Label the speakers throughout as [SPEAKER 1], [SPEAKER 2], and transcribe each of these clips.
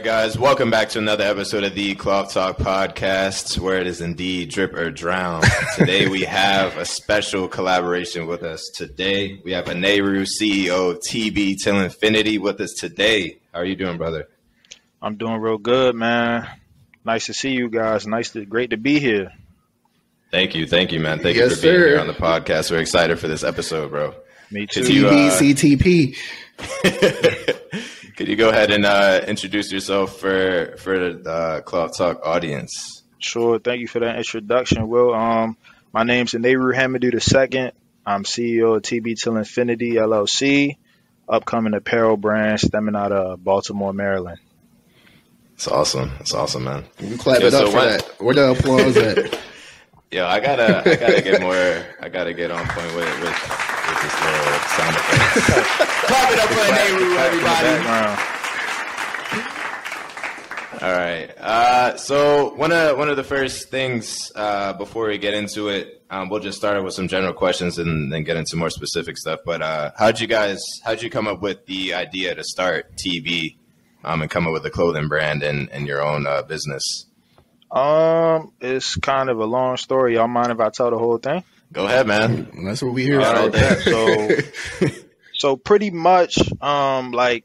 [SPEAKER 1] All right, guys, welcome back to another episode of the Cloth Talk podcast, where it is indeed drip or drown. Today we have a special collaboration with us. Today we have Anehru, CEO of TB Til' Infinity, with us today. How are you doing, brother?
[SPEAKER 2] I'm doing real good, man. Nice to see you guys. Nice to great to be here.
[SPEAKER 1] Thank you, thank you, man. Thank
[SPEAKER 3] Yes,
[SPEAKER 1] you for being
[SPEAKER 3] sir.
[SPEAKER 1] here on the podcast. We're excited for this episode, bro.
[SPEAKER 2] Me too.
[SPEAKER 1] Could you, uh,
[SPEAKER 3] TBCTP.
[SPEAKER 1] Could you go ahead and uh, introduce yourself for for the Cloth Talk audience?
[SPEAKER 2] Sure. Thank you for that introduction, Will. Um, my name's Nehru Hamadou II. I'm CEO of TB Til' Infinity LLC, upcoming apparel brand stemming out of Baltimore, Maryland.
[SPEAKER 1] It's awesome. It's awesome, man.
[SPEAKER 3] You clap
[SPEAKER 1] Yeah,
[SPEAKER 3] it up
[SPEAKER 1] so
[SPEAKER 3] for
[SPEAKER 1] what-
[SPEAKER 3] that. Where the applause at?
[SPEAKER 1] Yo, I gotta, I gotta get more. I gotta get on point with with, with this little sound effect. Clap it up for Nehru, everybody. All right. Uh, so one of one of the first things uh, before we get into it, um, we'll just start with some general questions and then get into more specific stuff. But uh, how'd you guys? How'd you come up with the idea to start TB um, and come up with a clothing brand and, and your own uh, business?
[SPEAKER 2] Um, it's kind of a long story. Y'all mind if I tell the whole thing?
[SPEAKER 1] Go ahead, man.
[SPEAKER 3] That's what we hear.
[SPEAKER 1] All
[SPEAKER 3] for.
[SPEAKER 1] right.
[SPEAKER 2] So, so pretty much, um, like,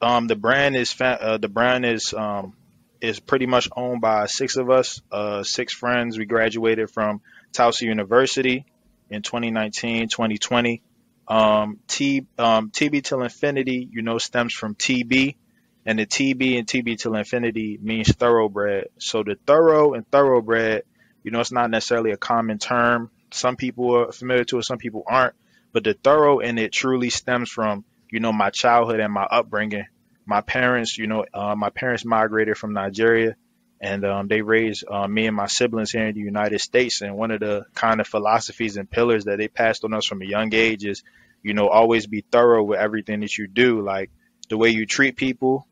[SPEAKER 2] um, the brand is fa- uh, the brand is um is pretty much owned by six of us, uh, six friends. We graduated from Towson University in 2019, 2020. Um, T um, TB till infinity, you know, stems from TB, and the TB and TB till infinity means thoroughbred. So the thorough and thoroughbred, you know, it's not necessarily a common term. Some people are familiar to it, some people aren't. But the thorough in it truly stems from, you know, my childhood and my upbringing. My parents, you know, uh, my parents migrated from Nigeria, and um, they raised uh, me and my siblings here in the United States. And one of the kind of philosophies and pillars that they passed on us from a young age is, you know, always be thorough with everything that you do, like the way you treat people,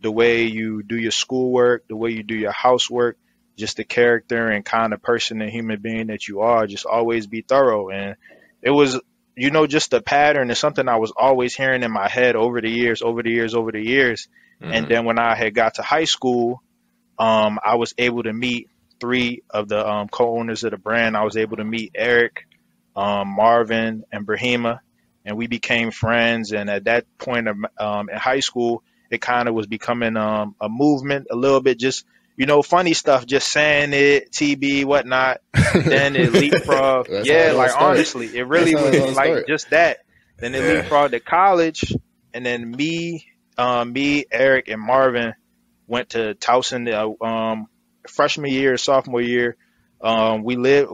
[SPEAKER 2] the way you do your schoolwork, the way you do your housework, just the character and kind of person and human being that you are. Just always be thorough. And it was, you know, just a pattern is something I was always hearing in my head over the years, over the years, over the years. And
[SPEAKER 1] Mhm.
[SPEAKER 2] then when I had got to high school, um, I was able to meet three of the um, co-owners of the brand. I was able to meet Eric, um, Marvin, and Brahima, and we became friends. And at that point of, um, in high school, it kind of was becoming um, a movement a little bit. Just you know, funny stuff, just saying it, TB, whatnot. Then it leapfrog. Yeah,
[SPEAKER 3] how it all
[SPEAKER 2] like
[SPEAKER 3] started.
[SPEAKER 2] honestly, it really was like
[SPEAKER 3] started.
[SPEAKER 2] just that. Then it
[SPEAKER 1] Yeah.
[SPEAKER 2] leapfrogged to college, and then me, um, me, Eric, and Marvin went to Towson uh, um, freshman year, sophomore year. Um, we lived,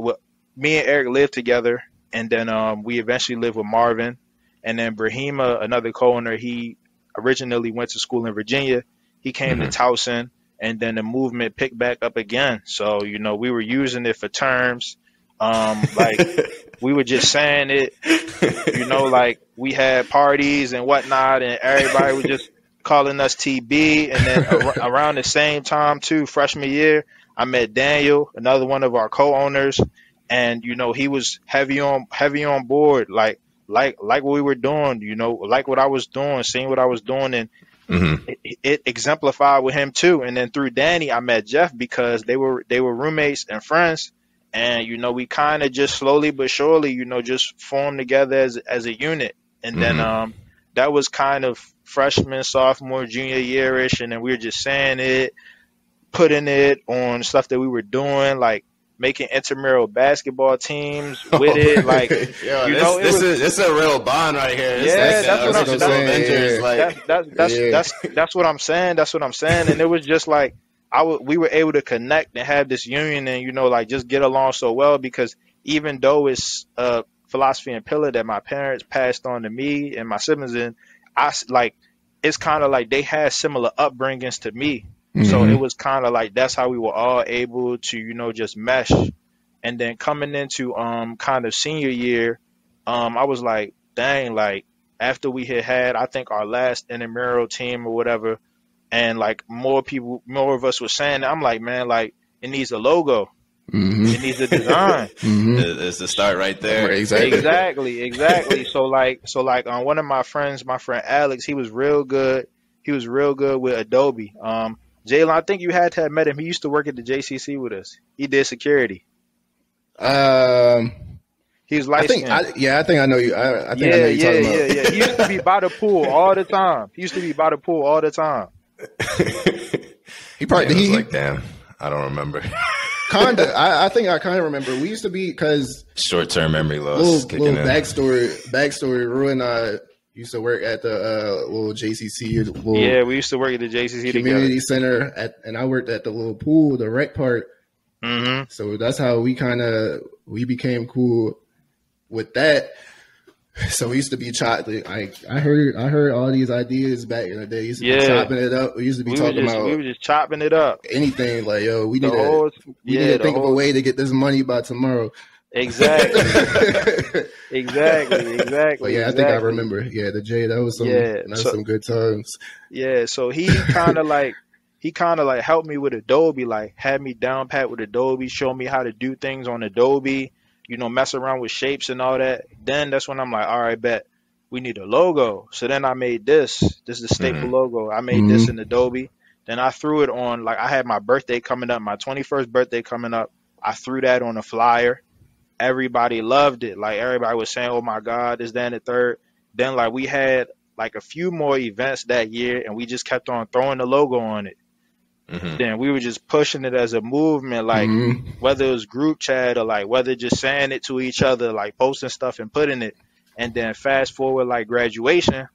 [SPEAKER 2] me and Eric lived together, and then um, we eventually lived with Marvin, and then Brahima, another co-owner, he originally went to school in Virginia. He came to Towson, and then the movement picked back up again. So you know, we were using it for terms, um, like we were just saying it you know, like we had parties and whatnot, and everybody was just calling us TB. And then ar- around the same time, too, freshman year, I met Daniel, another one of our co-owners, and you know, he was heavy on heavy on board, like like like what we were doing, you know, like what I was doing, seeing what I was doing, and
[SPEAKER 1] Mhm.
[SPEAKER 2] it, it exemplified with him too. And then through Danny, I met Jeff because they were they were roommates and friends, and you know we kind of just slowly but surely, you know, just formed together as as a unit. And then
[SPEAKER 1] Mhm.
[SPEAKER 2] um, that was kind of freshman, sophomore, junior yearish, and then we were just saying it, putting it on stuff that we were doing, like making intramural basketball teams oh, with it, like.
[SPEAKER 1] Yo,
[SPEAKER 2] you
[SPEAKER 1] this,
[SPEAKER 2] know,
[SPEAKER 1] this
[SPEAKER 2] was-
[SPEAKER 1] is this is a real bond right here. This
[SPEAKER 2] Yeah, uh,
[SPEAKER 1] is
[SPEAKER 2] that's what I'm-
[SPEAKER 1] original
[SPEAKER 2] that's-
[SPEAKER 3] yeah.
[SPEAKER 1] like,
[SPEAKER 2] that, that, that's
[SPEAKER 3] Yeah.
[SPEAKER 2] that's that's what I'm saying. That's what I'm saying. And it was just like I w- we were able to connect and have this union and you know like just get along so well because even though it's a philosophy and pillar that my parents passed on to me and my siblings and I like it's kind of like they had similar upbringings to me. So
[SPEAKER 3] Mhm.
[SPEAKER 2] it was kind of like that's how we were all able to you know just mesh. And then coming into um kind of senior year, um I was like, dang, like after we had had I think our last intramural team or whatever, and like more people, more of us were saying, I'm like, man, like it needs a logo,
[SPEAKER 3] Mhm.
[SPEAKER 2] it needs a design.
[SPEAKER 3] Mhm.
[SPEAKER 1] is the start right there.
[SPEAKER 3] Exactly.
[SPEAKER 2] exactly, exactly. So like, so like, um, one of my friends, my friend Alex, he was real good. he was real good with Adobe. Um, Jalen, I think you had to have met him. He used to work at the JCC with us. He did security.
[SPEAKER 3] Um,
[SPEAKER 2] He was
[SPEAKER 3] I think. I, yeah, I think I know you. I, I think I
[SPEAKER 2] Yeah,
[SPEAKER 3] know you
[SPEAKER 2] yeah,
[SPEAKER 3] talking
[SPEAKER 2] yeah,
[SPEAKER 3] about.
[SPEAKER 2] yeah. He used to be by the pool all the time. He used to be by the pool all the time.
[SPEAKER 3] He probably
[SPEAKER 1] I was like, damn, I don't remember.
[SPEAKER 3] kinda. I, I think I kind of remember. We used to be because
[SPEAKER 1] Short term memory loss
[SPEAKER 3] little little backstory. Backstory. Ru and I used to work at the uh, little JCC, little
[SPEAKER 2] Yeah, we used to work at the JCC together.
[SPEAKER 3] community center, at, and I worked at the little pool, the rec part.
[SPEAKER 2] hmm
[SPEAKER 3] So that's how we kind of we became cool with that. So we used to be chopping. I I heard I heard all these ideas back in the day. We used to
[SPEAKER 2] Yeah.
[SPEAKER 3] be chopping it up. We used to be
[SPEAKER 2] We
[SPEAKER 3] talking
[SPEAKER 2] just,
[SPEAKER 3] about
[SPEAKER 2] we were just chopping it up.
[SPEAKER 3] anything like yo. We need to we
[SPEAKER 2] yeah,
[SPEAKER 3] need to think of a way to get this money by tomorrow.
[SPEAKER 2] exactly,
[SPEAKER 3] but
[SPEAKER 2] exactly, exactly.
[SPEAKER 3] yeah, I think I remember. Yeah, the J that was some
[SPEAKER 2] Yeah,
[SPEAKER 3] that was
[SPEAKER 2] so-
[SPEAKER 3] some good times.
[SPEAKER 2] Yeah, so he kind of like he kind of like helped me with Adobe, like had me down pat with Adobe, showed me how to do things on Adobe, you know, mess around with shapes and all that. Then that's when I'm like, all right, bet we need a logo. So then I made this. This is the staple
[SPEAKER 1] Mhm.
[SPEAKER 2] logo. I made this in Adobe. Then I threw it on like I had my birthday coming up, my 21st birthday coming up. I threw that on a flyer. Everybody loved it. Like everybody was saying, "Oh my God, this, that, the third. Then like we had like a few more events that year, and we just kept on throwing the logo on it.
[SPEAKER 1] Mhm.
[SPEAKER 2] Then we were just pushing it as a movement, like
[SPEAKER 3] Mhm.
[SPEAKER 2] whether it was group chat or like whether just saying it to each other, like posting stuff and putting it. And then fast forward like graduation,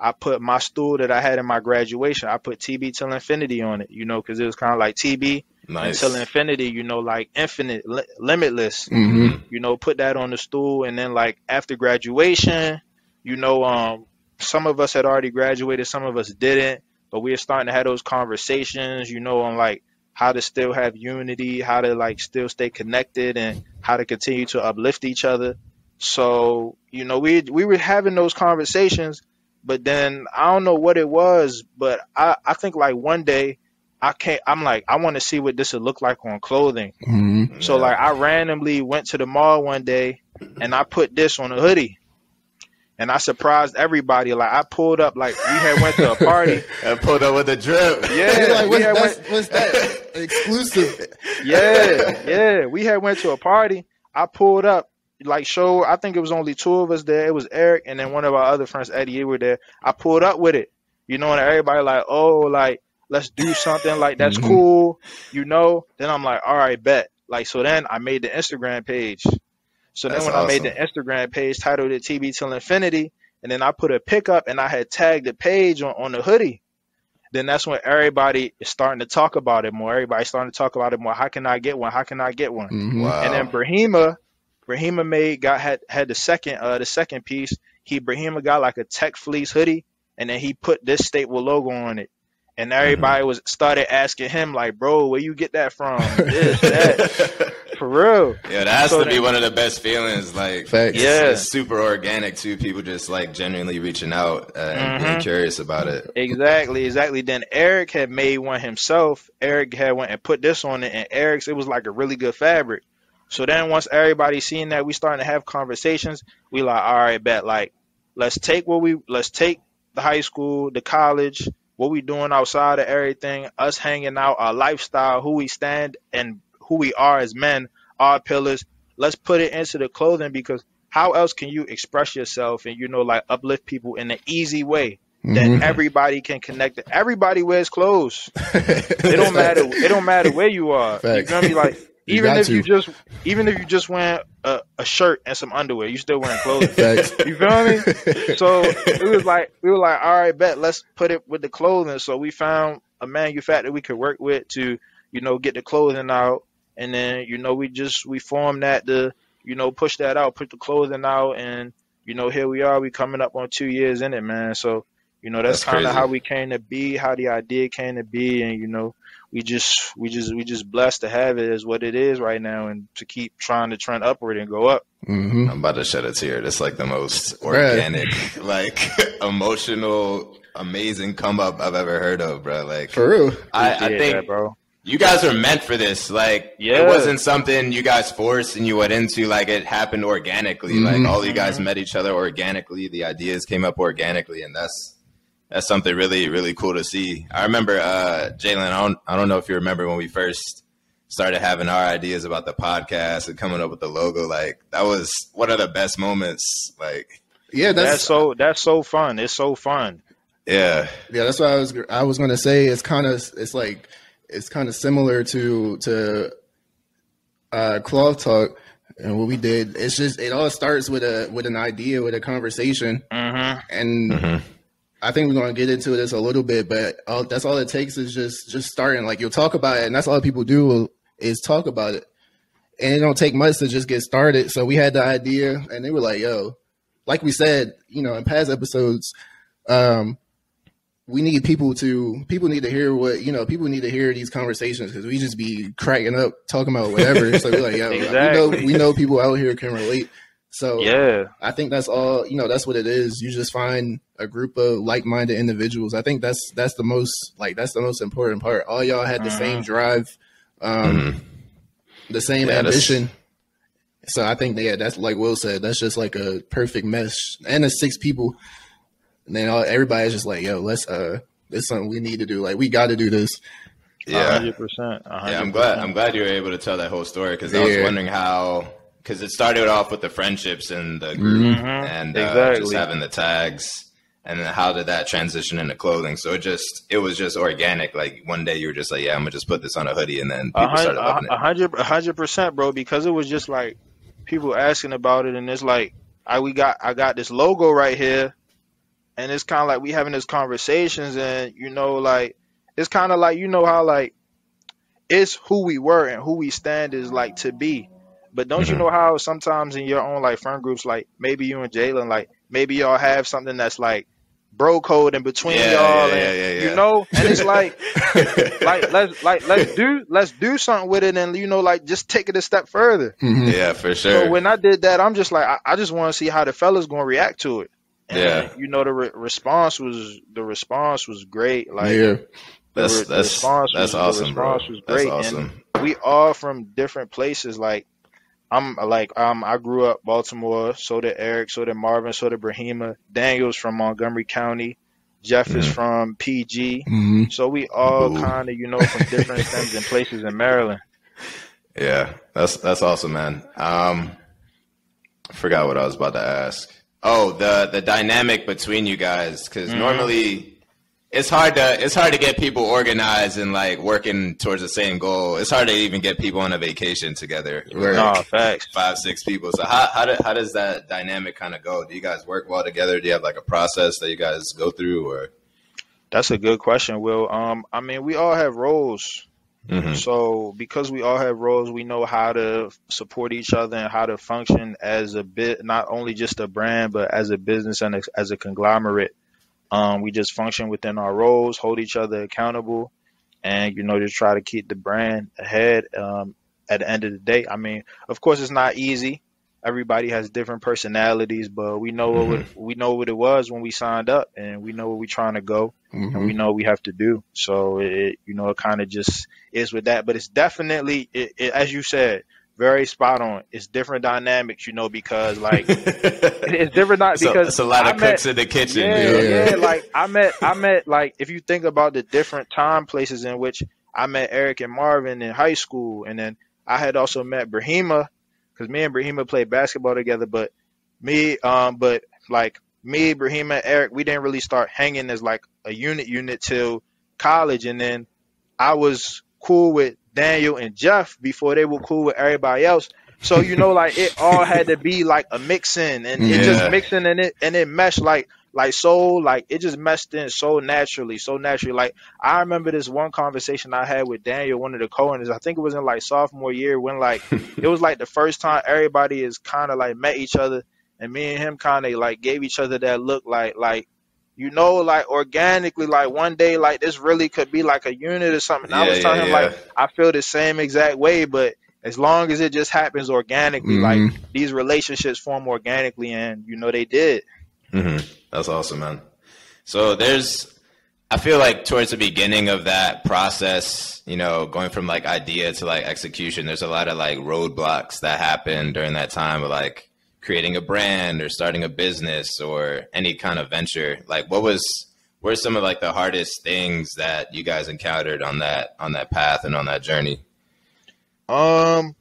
[SPEAKER 2] I put my stool that I had in my graduation, I put TB till infinity on it, you know, because it was kind of like TB
[SPEAKER 1] Nice.
[SPEAKER 2] until infinity, you know, like infinite, li- limitless
[SPEAKER 3] Mhm.
[SPEAKER 2] you know, put that on the stool. And then like after graduation, you know, um, some of us had already graduated, some of us didn't, but we were starting to have those conversations, you know, on like how to still have unity, how to like still stay connected and how to continue to uplift each other. So, you know, we we were having those conversations, but then I don't know what it was, but I, I think like one day I can't I'm like, I want to see what this would look like on clothing.
[SPEAKER 3] Mhm.
[SPEAKER 2] So like I randomly went to the mall one day and I put this on a hoodie. And I surprised everybody. Like I pulled up like we had went to a party.
[SPEAKER 1] I pulled up with a drip.
[SPEAKER 2] Yeah,
[SPEAKER 3] like,
[SPEAKER 2] we
[SPEAKER 3] what's,
[SPEAKER 2] had went,
[SPEAKER 3] what's that exclusive?
[SPEAKER 2] yeah, yeah. We had went to a party. I pulled up, like show I think it was only two of us there. It was Eric and then one of our other friends, Eddie, you were there. I pulled up with it. You know, and everybody like, oh, like, let's do something like that's
[SPEAKER 3] Mhm.
[SPEAKER 2] cool, you know. Then I'm like, all right, bet. Like so then I made the Instagram page. So then
[SPEAKER 1] That's
[SPEAKER 2] when I made the Instagram page titled it TB Til' Infinity, and then I put a pickup and I had tagged the page on, on the hoodie. Then that's when everybody is starting to talk about it more. Everybody's starting to talk about it more. How can I get one? How can I get one?
[SPEAKER 3] Mhm.
[SPEAKER 1] Wow.
[SPEAKER 2] And then Brahima, Brahima made got had had the second uh the second piece. He Brahima got like a tech fleece hoodie, and then he put this staple logo on it. And everybody was started asking him like, bro, where you get that from? This, that, for real.
[SPEAKER 1] Yeah, that has
[SPEAKER 2] So
[SPEAKER 1] to be
[SPEAKER 2] then-
[SPEAKER 1] one of the best feelings. Like,
[SPEAKER 3] Facts.
[SPEAKER 2] Yeah.
[SPEAKER 1] it's super organic too. People just like genuinely reaching out uh, and being
[SPEAKER 2] Mhm.
[SPEAKER 1] curious about it.
[SPEAKER 2] Exactly, exactly. Then Eric had made one himself. Eric had went and put this on it, and Eric's it was like a really good fabric. So then once everybody seeing that, we starting to have conversations. We like, all right, bet like let's take what we let's take the high school, the college, what we doing outside of everything, us hanging out, our lifestyle, who we stand, and who we are as men, our pillars. Let's put it into the clothing because how else can you express yourself and you know like uplift people in an easy way? that
[SPEAKER 3] Mhm.
[SPEAKER 2] everybody can connect. it. Everybody wears clothes. It don't matter. It don't matter where you are.
[SPEAKER 3] Facts.
[SPEAKER 2] You feel me? Like
[SPEAKER 3] You
[SPEAKER 2] even if you just even if you just wear a, a shirt and some underwear, you still wearing clothes.
[SPEAKER 3] Facts.
[SPEAKER 2] You feel me? So it was like we were like, all right, bet let's put it with the clothing. So we found a manufacturer we could work with to, you know, get the clothing out, and then you know we just we formed that to, you know, push that out, put the clothing out, and you know here we are. We coming up on two years in it, man. So you know that's,
[SPEAKER 1] That's
[SPEAKER 2] kind of how we came to be, how the idea came to be, and you know we just we just we just blessed to have it as what it is right now, and to keep trying to trend upward and go up.
[SPEAKER 3] Mhm.
[SPEAKER 1] I'm about to shed a tear. That's like the most
[SPEAKER 3] Bruh.
[SPEAKER 1] organic, like emotional, amazing come up I've ever heard of, bro. Like,
[SPEAKER 3] For real.
[SPEAKER 1] I, I think
[SPEAKER 2] that, bro.
[SPEAKER 1] you guys are meant for this. Like,
[SPEAKER 2] Yeah.
[SPEAKER 1] it wasn't something you guys forced and you went into. Like, it happened organically.
[SPEAKER 3] Mhm.
[SPEAKER 1] Like, all you guys
[SPEAKER 2] Mhm.
[SPEAKER 1] met each other organically. The ideas came up organically, and that's that's something really really cool to see. I remember uh, Jalen. I don't I don't know if you remember when we first started having our ideas about the podcast and coming up with the logo. Like that was one of the best moments. Like
[SPEAKER 3] yeah,
[SPEAKER 2] that's,
[SPEAKER 3] that's
[SPEAKER 2] so that's so fun. It's so fun.
[SPEAKER 1] yeah,
[SPEAKER 3] yeah. That's what I was I was gonna say. It's kind of it's like it's kind of similar to to uh, cloth talk and what we did. It's just it all starts with a with an idea with a conversation,
[SPEAKER 2] hmm
[SPEAKER 3] and I think we're gonna get into this a little bit, but all, that's all it takes is just just starting. Like you'll talk about it, and that's all people do is talk about it, and it don't take much to just get started. So we had the idea, and they were like, "Yo," like we said, you know, in past episodes, um, we need people to people need to hear what you know. People need to hear these conversations because we just be cracking up talking about whatever. so we're like, "Yo, we know we know people out here can relate." So
[SPEAKER 2] Yeah.
[SPEAKER 3] I think that's all. You know, that's what it is. You just find a group of like-minded individuals. I think that's that's the most like that's the most important part. All y'all had the
[SPEAKER 2] Mhm.
[SPEAKER 3] same drive, um, the same
[SPEAKER 1] Yeah, that's-
[SPEAKER 3] ambition. So I think yeah, that's like Will said. That's just like a perfect mesh, and it's six people. And then all, everybody's just like, "Yo, let's uh, this is something we need to do. Like, we got to do this."
[SPEAKER 1] yeah.
[SPEAKER 2] hundred percent.
[SPEAKER 1] Yeah, I'm glad. I'm glad you were able to tell that whole story because I was wondering how because it started off with the friendships and the group
[SPEAKER 2] Mhm.
[SPEAKER 1] and uh,
[SPEAKER 2] Exactly.
[SPEAKER 1] just having the tags, and then how did that transition into clothing? So it just it was just organic. Like one day you were just like, yeah, I'm gonna just put this on a hoodie, and then people started loving
[SPEAKER 2] hundred, a
[SPEAKER 1] it.
[SPEAKER 2] hundred, a hundred percent, bro. Because it was just like people asking about it, and it's like I we got I got this logo right here, and it's kind of like we having these conversations, and you know, like it's kind of like you know how like it's who we were and who we stand is like to be. But don't you
[SPEAKER 1] Mhm.
[SPEAKER 2] know how sometimes in your own like friend groups, like maybe you and Jalen, like maybe y'all have something that's like bro code in between
[SPEAKER 1] Yeah,
[SPEAKER 2] y'all,
[SPEAKER 1] yeah,
[SPEAKER 2] and
[SPEAKER 1] yeah, yeah, yeah.
[SPEAKER 2] you know, and it's like like let's like let's do let's do something with it and you know like just take it a step further.
[SPEAKER 3] Mhm.
[SPEAKER 1] yeah, for sure.
[SPEAKER 2] So when I did that, I'm just like I, I just want to see how the fellas gonna react to it. And,
[SPEAKER 1] Yeah.
[SPEAKER 2] you know the re- response was the response was great. Like
[SPEAKER 3] yeah,
[SPEAKER 1] that's
[SPEAKER 2] the, the
[SPEAKER 1] that's
[SPEAKER 2] response
[SPEAKER 1] that's
[SPEAKER 2] was,
[SPEAKER 1] awesome,
[SPEAKER 2] the response
[SPEAKER 1] bro.
[SPEAKER 2] was
[SPEAKER 1] That's
[SPEAKER 2] great.
[SPEAKER 1] awesome.
[SPEAKER 2] And we all from different places. Like I'm like um I grew up Baltimore, so did Eric, so did Marvin, so did Brahima. Daniel's from Montgomery County. Jeff is
[SPEAKER 1] Mhm.
[SPEAKER 2] from PG.
[SPEAKER 3] hmm
[SPEAKER 2] So we all kind of, you know, from different stems and places in Maryland.
[SPEAKER 1] Yeah, that's that's awesome, man. Um, I forgot what I was about to ask. Oh, the the dynamic between you guys, because
[SPEAKER 2] Mhm.
[SPEAKER 1] normally it's hard to it's hard to get people organized and like working towards the same goal. It's hard to even get people on a vacation together.
[SPEAKER 2] No, facts.
[SPEAKER 1] Five, six people. So how how, do, how does that dynamic kind of go? Do you guys work well together? Do you have like a process that you guys go through, or?
[SPEAKER 2] That's a good question, Will. Um, I mean, we all have roles.
[SPEAKER 1] Mhm.
[SPEAKER 2] So because we all have roles, we know how to support each other and how to function as a bit, not only just a brand, but as a business and as a conglomerate. Um, we just function within our roles, hold each other accountable, and you know just try to keep the brand ahead. Um, at the end of the day, I mean, of course, it's not easy. Everybody has different personalities, but we know what it, we know what it was when we signed up, and we know where we're trying to go and
[SPEAKER 3] hmm
[SPEAKER 2] we know we have to do. So it, you know, it kind of just is with that. But it's definitely, it, it, as you said, very spot on. It's different dynamics, you know, because like it's different not
[SPEAKER 1] so,
[SPEAKER 2] because
[SPEAKER 1] it's a lot
[SPEAKER 2] I
[SPEAKER 1] of
[SPEAKER 2] met-
[SPEAKER 1] cooks in the kitchen.
[SPEAKER 2] yeah.
[SPEAKER 3] Yeah.
[SPEAKER 2] yeah, Like I met, I met, like if you think about the different time places in which I met Eric and Marvin in high school, and then I had also met Brahima because me and Brahima played basketball together. But me, um, but like me, Brahima, Eric, we didn't really start hanging as like a unit unit till college, and then I was cool with Daniel and Jeff before they were cool with everybody else. So you know, like it all had to be like a mixing, and it just mixing and it and it meshed like like so like it just meshed in so naturally, so naturally. Like I remember this one conversation I had with Daniel, one of the co-owners. I think it was in like sophomore year when like it was like the first time everybody is kind of like met each other, and me and him kind of like gave each other that look like like you know like organically like one day like this really could be like a unit or something. I was telling
[SPEAKER 1] yeah,
[SPEAKER 2] him
[SPEAKER 1] yeah.
[SPEAKER 2] like I feel the same exact way, but as long as it just happens organically, like
[SPEAKER 3] Mhm.
[SPEAKER 2] these relationships form organically, and you know they did.
[SPEAKER 1] hmm That's awesome, man. So there's, I feel like towards the beginning of that process, you know, going from like idea to like execution, there's a lot of like roadblocks that happen during that time of like creating a brand or starting a business or any kind of venture. Like, what was what are some of like the hardest things that you guys encountered on that on that path and on that journey?
[SPEAKER 2] Um,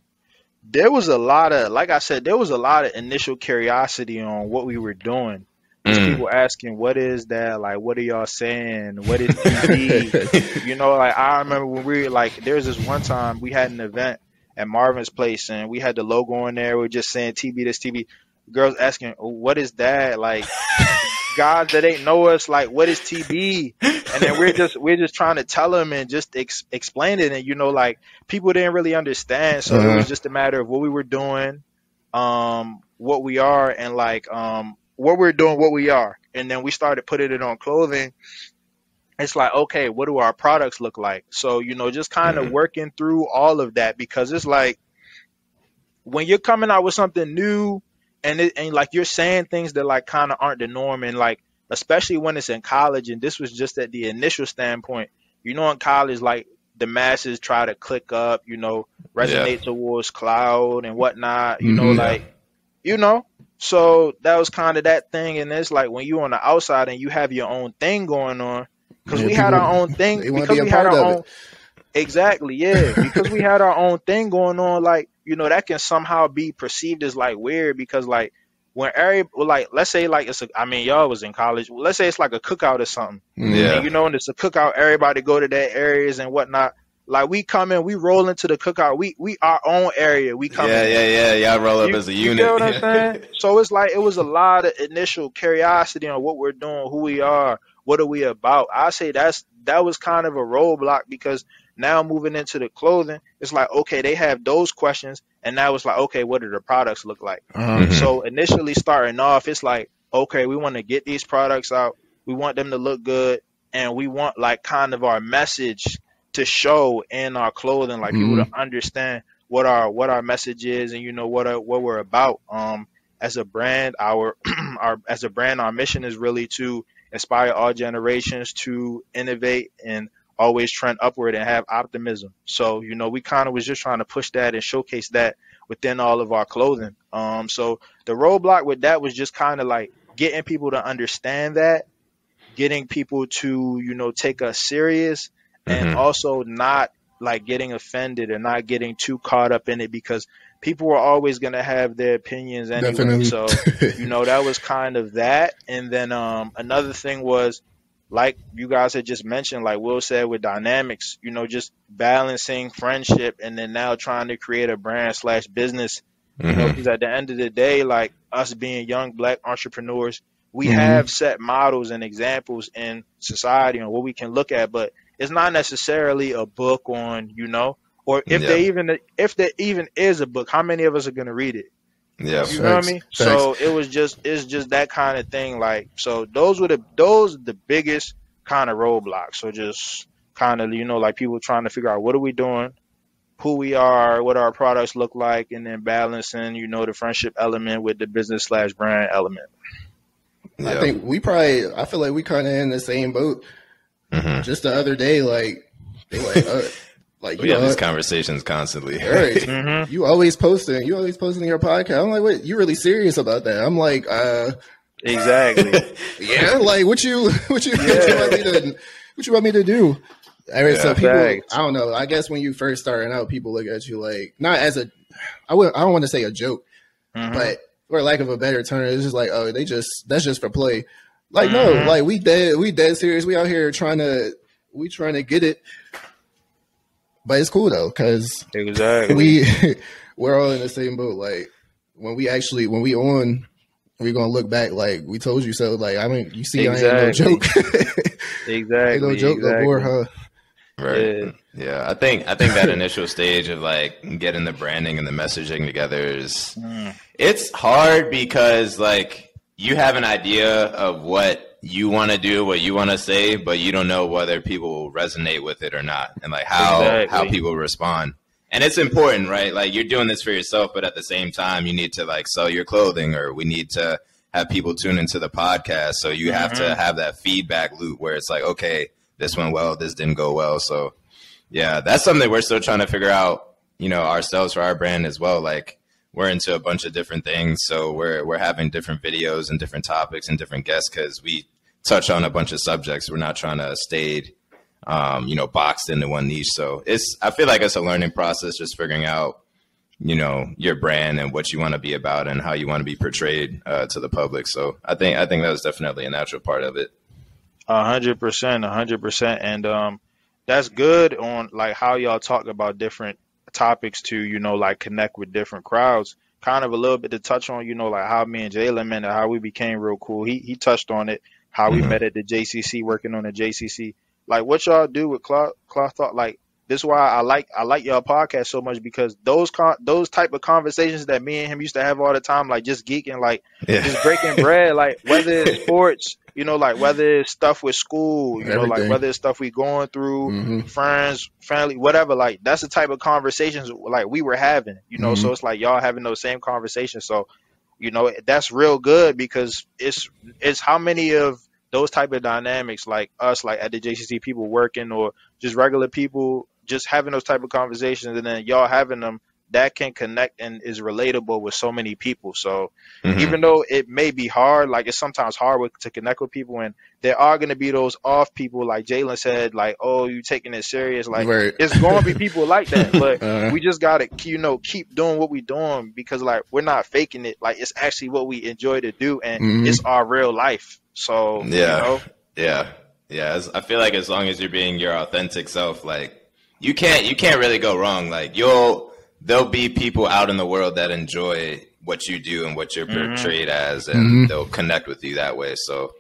[SPEAKER 2] there was a lot of, like I said, there was a lot of initial curiosity on what we were doing.
[SPEAKER 1] Mm.
[SPEAKER 2] people asking, "What is that? Like, what are y'all saying? What is TB?" you know, like I remember when we were like, there was this one time we had an event at Marvin's place, and we had the logo on there. We are just saying "TB this TB." Girls asking, "What is that?" Like, guys that ain't know us, like, what is TB? And then we're just we're just trying to tell them and just ex- explain it, and you know, like people didn't really understand, so it
[SPEAKER 3] Uh-huh.
[SPEAKER 2] was just a matter of what we were doing, um, what we are, and like um, what we're doing, what we are, and then we started putting it on clothing. It's like, okay, what do our products look like? So you know, just kind of
[SPEAKER 1] Mhm.
[SPEAKER 2] working through all of that because it's like when you're coming out with something new and it, and like you're saying things that like kind of aren't the norm and like especially when it's in college and this was just at the initial standpoint you know in college like the masses try to click up you know resonate towards cloud and whatnot you know
[SPEAKER 3] Mhm.
[SPEAKER 2] like you know so that was kind of that thing and it's like when you're on the outside and you have your own thing going on because
[SPEAKER 3] Yeah,
[SPEAKER 2] we had our own thing because
[SPEAKER 3] be
[SPEAKER 2] we had our own
[SPEAKER 3] it.
[SPEAKER 2] Exactly, yeah. Because we had our own thing going on, like, you know, that can somehow be perceived as like weird because like when every like let's say like it's a I mean y'all was in college. Let's say it's like a cookout or something.
[SPEAKER 1] Yeah.
[SPEAKER 2] And you know, and it's a cookout, everybody go to their areas and whatnot. Like we come in, we roll into the cookout. We we our own area. We come
[SPEAKER 1] Yeah,
[SPEAKER 2] in.
[SPEAKER 1] yeah, yeah. Y'all roll up
[SPEAKER 2] You-
[SPEAKER 1] as a
[SPEAKER 2] you
[SPEAKER 1] unit.
[SPEAKER 2] what I'm saying? So it's like it was a lot of initial curiosity on what we're doing, who we are, what are we about. I say that's that was kind of a roadblock because now moving into the clothing, it's like okay, they have those questions, and now it's like okay, what do the products look like?
[SPEAKER 1] Mhm.
[SPEAKER 2] So initially starting off, it's like okay, we want to get these products out, we want them to look good, and we want like kind of our message to show in our clothing, like people to understand what our what our message is, and you know what our, what we're about. Um, as a brand, our our as a brand, our mission is really to inspire all generations to innovate and always trend upward and have optimism. So you know, we kind of was just trying to push that and showcase that within all of our clothing. Um, so the roadblock with that was just kind of like getting people to understand that, getting people to you know take us serious, and
[SPEAKER 1] Mhm.
[SPEAKER 2] also not like getting offended and not getting too caught up in it because people were always going to have their opinions anyway.
[SPEAKER 3] Definitely.
[SPEAKER 2] So you know that was kind of that and then um another thing was like you guys had just mentioned like will said with dynamics you know just balancing friendship and then now trying to create a brand slash business you know because at the end of the day like us being young black entrepreneurs we
[SPEAKER 3] Mhm.
[SPEAKER 2] have set models and examples in society on what we can look at but it's not necessarily a book on you know or if
[SPEAKER 1] Yeah.
[SPEAKER 2] they even if there even is a book how many of us are going to read it
[SPEAKER 1] Yeah.
[SPEAKER 2] you know what I
[SPEAKER 3] Facts.
[SPEAKER 2] mean? So it was just it's just that kind of thing. Like so those were the those the biggest kind of roadblocks. So just kind of you know like people trying to figure out what are we doing, who we are, what our products look like, and then balancing you know the friendship element with the business slash brand element.
[SPEAKER 3] I think we probably. I feel like we kind of in the same boat.
[SPEAKER 1] Mhm.
[SPEAKER 3] Just the other day, like they like, uh, like
[SPEAKER 1] We
[SPEAKER 3] you
[SPEAKER 1] have
[SPEAKER 3] know,
[SPEAKER 1] these conversations constantly.
[SPEAKER 3] Eric,
[SPEAKER 2] Mm-hmm.
[SPEAKER 3] you always posting. You always posting your podcast. I'm like, wait, you really serious about that? I'm like, uh,
[SPEAKER 2] Exactly.
[SPEAKER 3] yeah, like what you, what you, what you want me to, what you want me to do? All right, so
[SPEAKER 1] Yeah.
[SPEAKER 3] people,
[SPEAKER 2] Facts.
[SPEAKER 3] I don't know. I guess when you first starting out, people look at you like not as a, I would, I don't want to say a joke,
[SPEAKER 2] Mhm.
[SPEAKER 3] but for lack of a better term, it's just like, oh, they just that's just for play. Like no,
[SPEAKER 2] Mhm.
[SPEAKER 3] like we dead, we dead serious. We out here trying to, we trying to get it. But it's cool though, because
[SPEAKER 2] exactly.
[SPEAKER 3] we we're all in the same boat. Like when we actually when we on, we're gonna look back like we told you so. Like I mean, you see, I ain't no
[SPEAKER 2] Exactly.
[SPEAKER 3] joke.
[SPEAKER 2] exactly.
[SPEAKER 3] ain't no joke no more, huh?
[SPEAKER 1] Right.
[SPEAKER 2] Yeah.
[SPEAKER 1] Yeah. I think I think that initial stage of like getting the branding and the messaging together is
[SPEAKER 2] Mm.
[SPEAKER 1] it's hard because like you have an idea of what you want to do, what you want to say, but you don't know whether people will resonate with it or not, and like how
[SPEAKER 2] Exactly.
[SPEAKER 1] how people respond. And it's important, right? Like you're doing this for yourself, but at the same time, you need to like sell your clothing, or we need to have people tune into the podcast. So you have to
[SPEAKER 2] Mhm.
[SPEAKER 1] have that feedback loop where it's like, okay, this went well, this didn't go well. So yeah, that's something we're still trying to figure out, you know, ourselves for our brand as well. Like we're into a bunch of different things, so we're we're having different videos and different topics and different guests because we touch on a bunch of subjects. We're not trying to stay, um, you know, boxed into one niche. So it's I feel like it's a learning process, just figuring out you know your brand and what you want to be about and how you want to be portrayed uh, to the public. So I think I think that was definitely a natural part of it.
[SPEAKER 2] A hundred percent, a hundred percent, and um, that's good on like how y'all talk about different topics to you know like connect with different crowds. Kind of a little bit to touch on, you know, like how me and Jalen met, how we became real cool. He he touched on it, how we mm-hmm. met at the JCC, working on the JCC. Like what y'all do with Cloth Cloth Talk, like this is why I like I like y'all podcast so much because those con- those type of conversations that me and him used to have all the time, like just geeking, like yeah. just breaking bread, like whether it's sports, you know, like whether it's stuff with school, you Everything. know, like whether it's stuff we going through, mm-hmm. friends, family, whatever. Like that's the type of conversations like we were having, you know. Mm-hmm. So it's like y'all having those same conversations. So you know that's real good because it's it's how many of those type of dynamics like us like at the JCC people working or just regular people just having those type of conversations and then y'all having them that can connect and is relatable with so many people. So mm-hmm. even though it may be hard, like it's sometimes hard with, to connect with people, and there are going to be those off people, like Jalen said, like oh you taking it serious, like right. it's going to be people like that. But uh we just got to you know keep doing what we doing because like we're not faking it. Like it's actually what we enjoy to do, and mm-hmm. it's our real life. So
[SPEAKER 1] yeah,
[SPEAKER 2] you know?
[SPEAKER 1] yeah, yeah. I feel like as long as you're being your authentic self, like you can't you can't really go wrong. Like you'll there'll be people out in the world that enjoy what you do and what you're mm-hmm. portrayed as, and mm-hmm. they'll connect with you that way. So,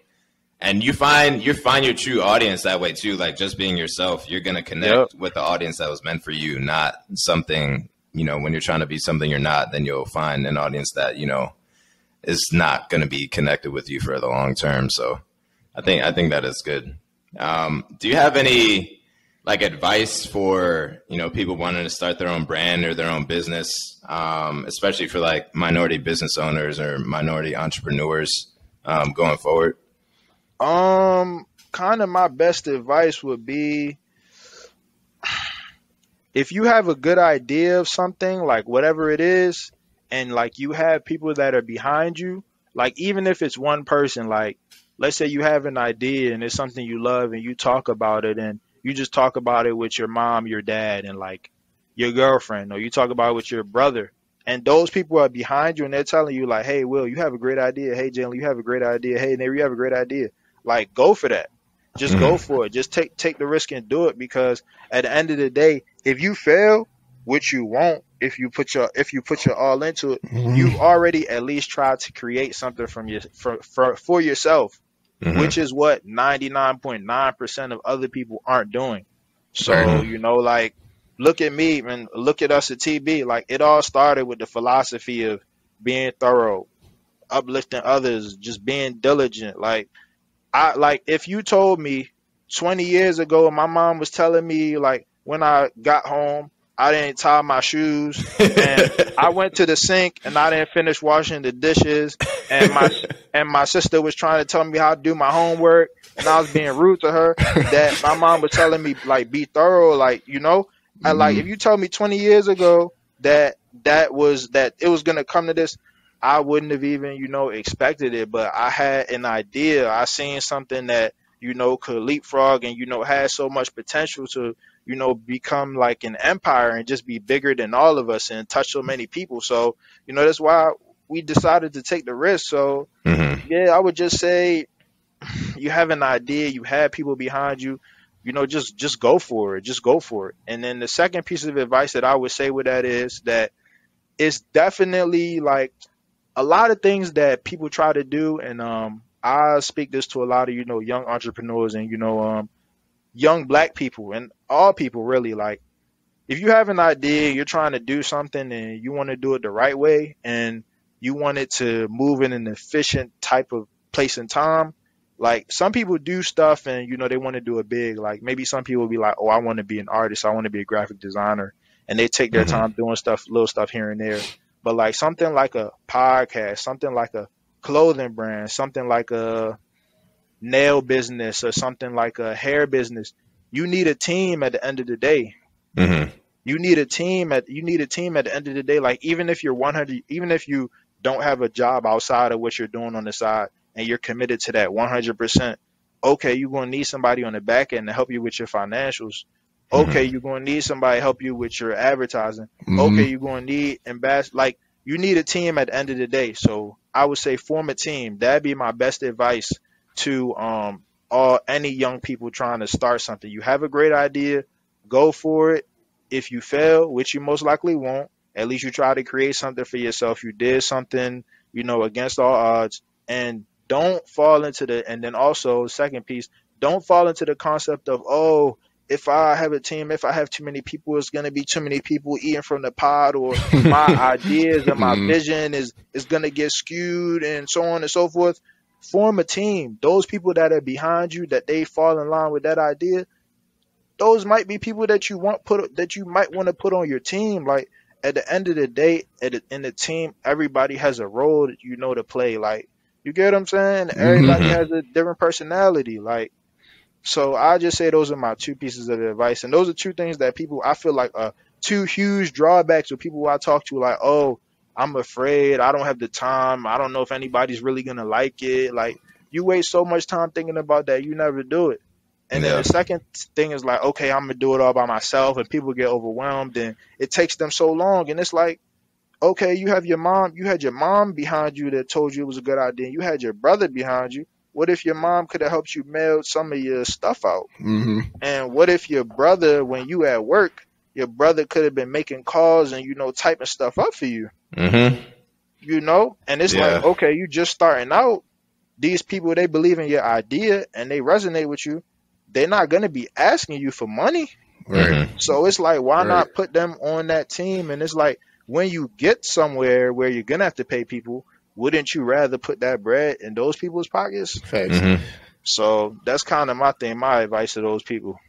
[SPEAKER 1] and you find you find your true audience that way too. Like just being yourself, you're gonna connect yep. with the audience that was meant for you, not something you know. When you're trying to be something you're not, then you'll find an audience that you know is not going to be connected with you for the long term. So, I think I think that is good. Um, do you have any like advice for you know people wanting to start their own brand or their own business, um, especially for like minority business owners or minority entrepreneurs um, going forward?
[SPEAKER 2] Um, kind of my best advice would be if you have a good idea of something, like whatever it is, and like you have people that are behind you, like even if it's one person, like let's say you have an idea and it's something you love and you talk about it and you just talk about it with your mom, your dad, and like your girlfriend, or you talk about it with your brother. And those people are behind you and they're telling you, like, hey, Will, you have a great idea. Hey, Jalen, you have a great idea. Hey, neighbor, you have a great idea. Like, go for that. Just mm-hmm. go for it. Just take take the risk and do it because at the end of the day, if you fail, which you won't, if you put your if you put your all into it, mm-hmm. you've already at least tried to create something from your for for, for yourself mm-hmm. which is what 99.9% of other people aren't doing. So, mm-hmm. you know, like, look at me and look at us at TB. Like, it all started with the philosophy of being thorough, uplifting others, just being diligent. Like, I, like, if you told me 20 years ago, my mom was telling me, like, when I got home, I didn't tie my shoes, and I went to the sink and I didn't finish washing the dishes, and my and my sister was trying to tell me how to do my homework, and I was being rude to her. That my mom was telling me like be thorough, like you know, mm-hmm. and like if you told me 20 years ago that that was that it was gonna come to this, I wouldn't have even you know expected it. But I had an idea. I seen something that you know could leapfrog and you know had so much potential to you know, become like an empire and just be bigger than all of us and touch so many people. So, you know, that's why we decided to take the risk. So, mm-hmm. yeah, I would just say you have an idea, you have people behind you, you know, just just go for it, just go for it. And then the second piece of advice that I would say with that is that it's definitely like a lot of things that people try to do and um I speak this to a lot of you know young entrepreneurs and you know um young black people and all people really like if you have an idea you're trying to do something and you want to do it the right way and you want it to move in an efficient type of place and time like some people do stuff and you know they want to do it big. Like maybe some people will be like oh i want to be an artist. I want to be a graphic designer. And they take their mm-hmm. time doing stuff little stuff here and there. But like something like a podcast something like a clothing brand something like a nail business or something like a hair business, you need a team at the end of the day. Mm-hmm. You need a team at you need a team at the end of the day. Like even if you're 100, even if you don't have a job outside of what you're doing on the side, and you're committed to that 100%, Okay, you're gonna need somebody on the back end to help you with your financials. Okay, mm-hmm. you're gonna need somebody to help you with your advertising. Mm-hmm. Okay, you're gonna need ambassador like you need a team at the end of the day. So I would say form a team. That'd be my best advice to um all any young people trying to start something. You have a great idea, go for it. If you fail, which you most likely won't, at least you try to create something for yourself. You did something, you know, against all odds, and don't fall into the. And then also, second piece, don't fall into the concept of oh, if I have a team, if I have too many people, it's gonna be too many people eating from the pot, or my ideas and my mm-hmm. vision is is gonna get skewed, and so on and so forth. Form a team. Those people that are behind you, that they fall in line with that idea, those might be people that you want put that you might want to put on your team. Like at the end of the day, at the, in the team, everybody has a role that you know to play. Like you get what I'm saying? Mm-hmm. Everybody mm-hmm. has a different personality. Like so, I just say those are my two pieces of advice, and those are two things that people I feel like are two huge drawbacks with people I talk to. Like, oh, I'm afraid. I don't have the time. I don't know if anybody's really gonna like it. Like you waste so much time thinking about that, you never do it. And yeah. then the second thing is like, okay, I'm gonna do it all by myself, and people get overwhelmed, and it takes them so long. And it's like, okay, you have your mom, you had your mom behind you that told you it was a good idea. You had your brother behind you. What if your mom could have helped you mail some of your stuff out? Mm-hmm. And what if your brother, when you at work, your brother could have been making calls and you know typing stuff up for you? Mm-hmm. You know, and it's yeah. like, okay, you just starting out. These people they believe in your idea and they resonate with you they're not going to be asking you for money. Right. Mm-hmm. So it's like, why right. not put them on that team? And it's like, when you get somewhere where you're going to have to pay people, wouldn't you rather put that bread in those people's pockets? Mm-hmm. So that's kind of my thing, my advice to those people.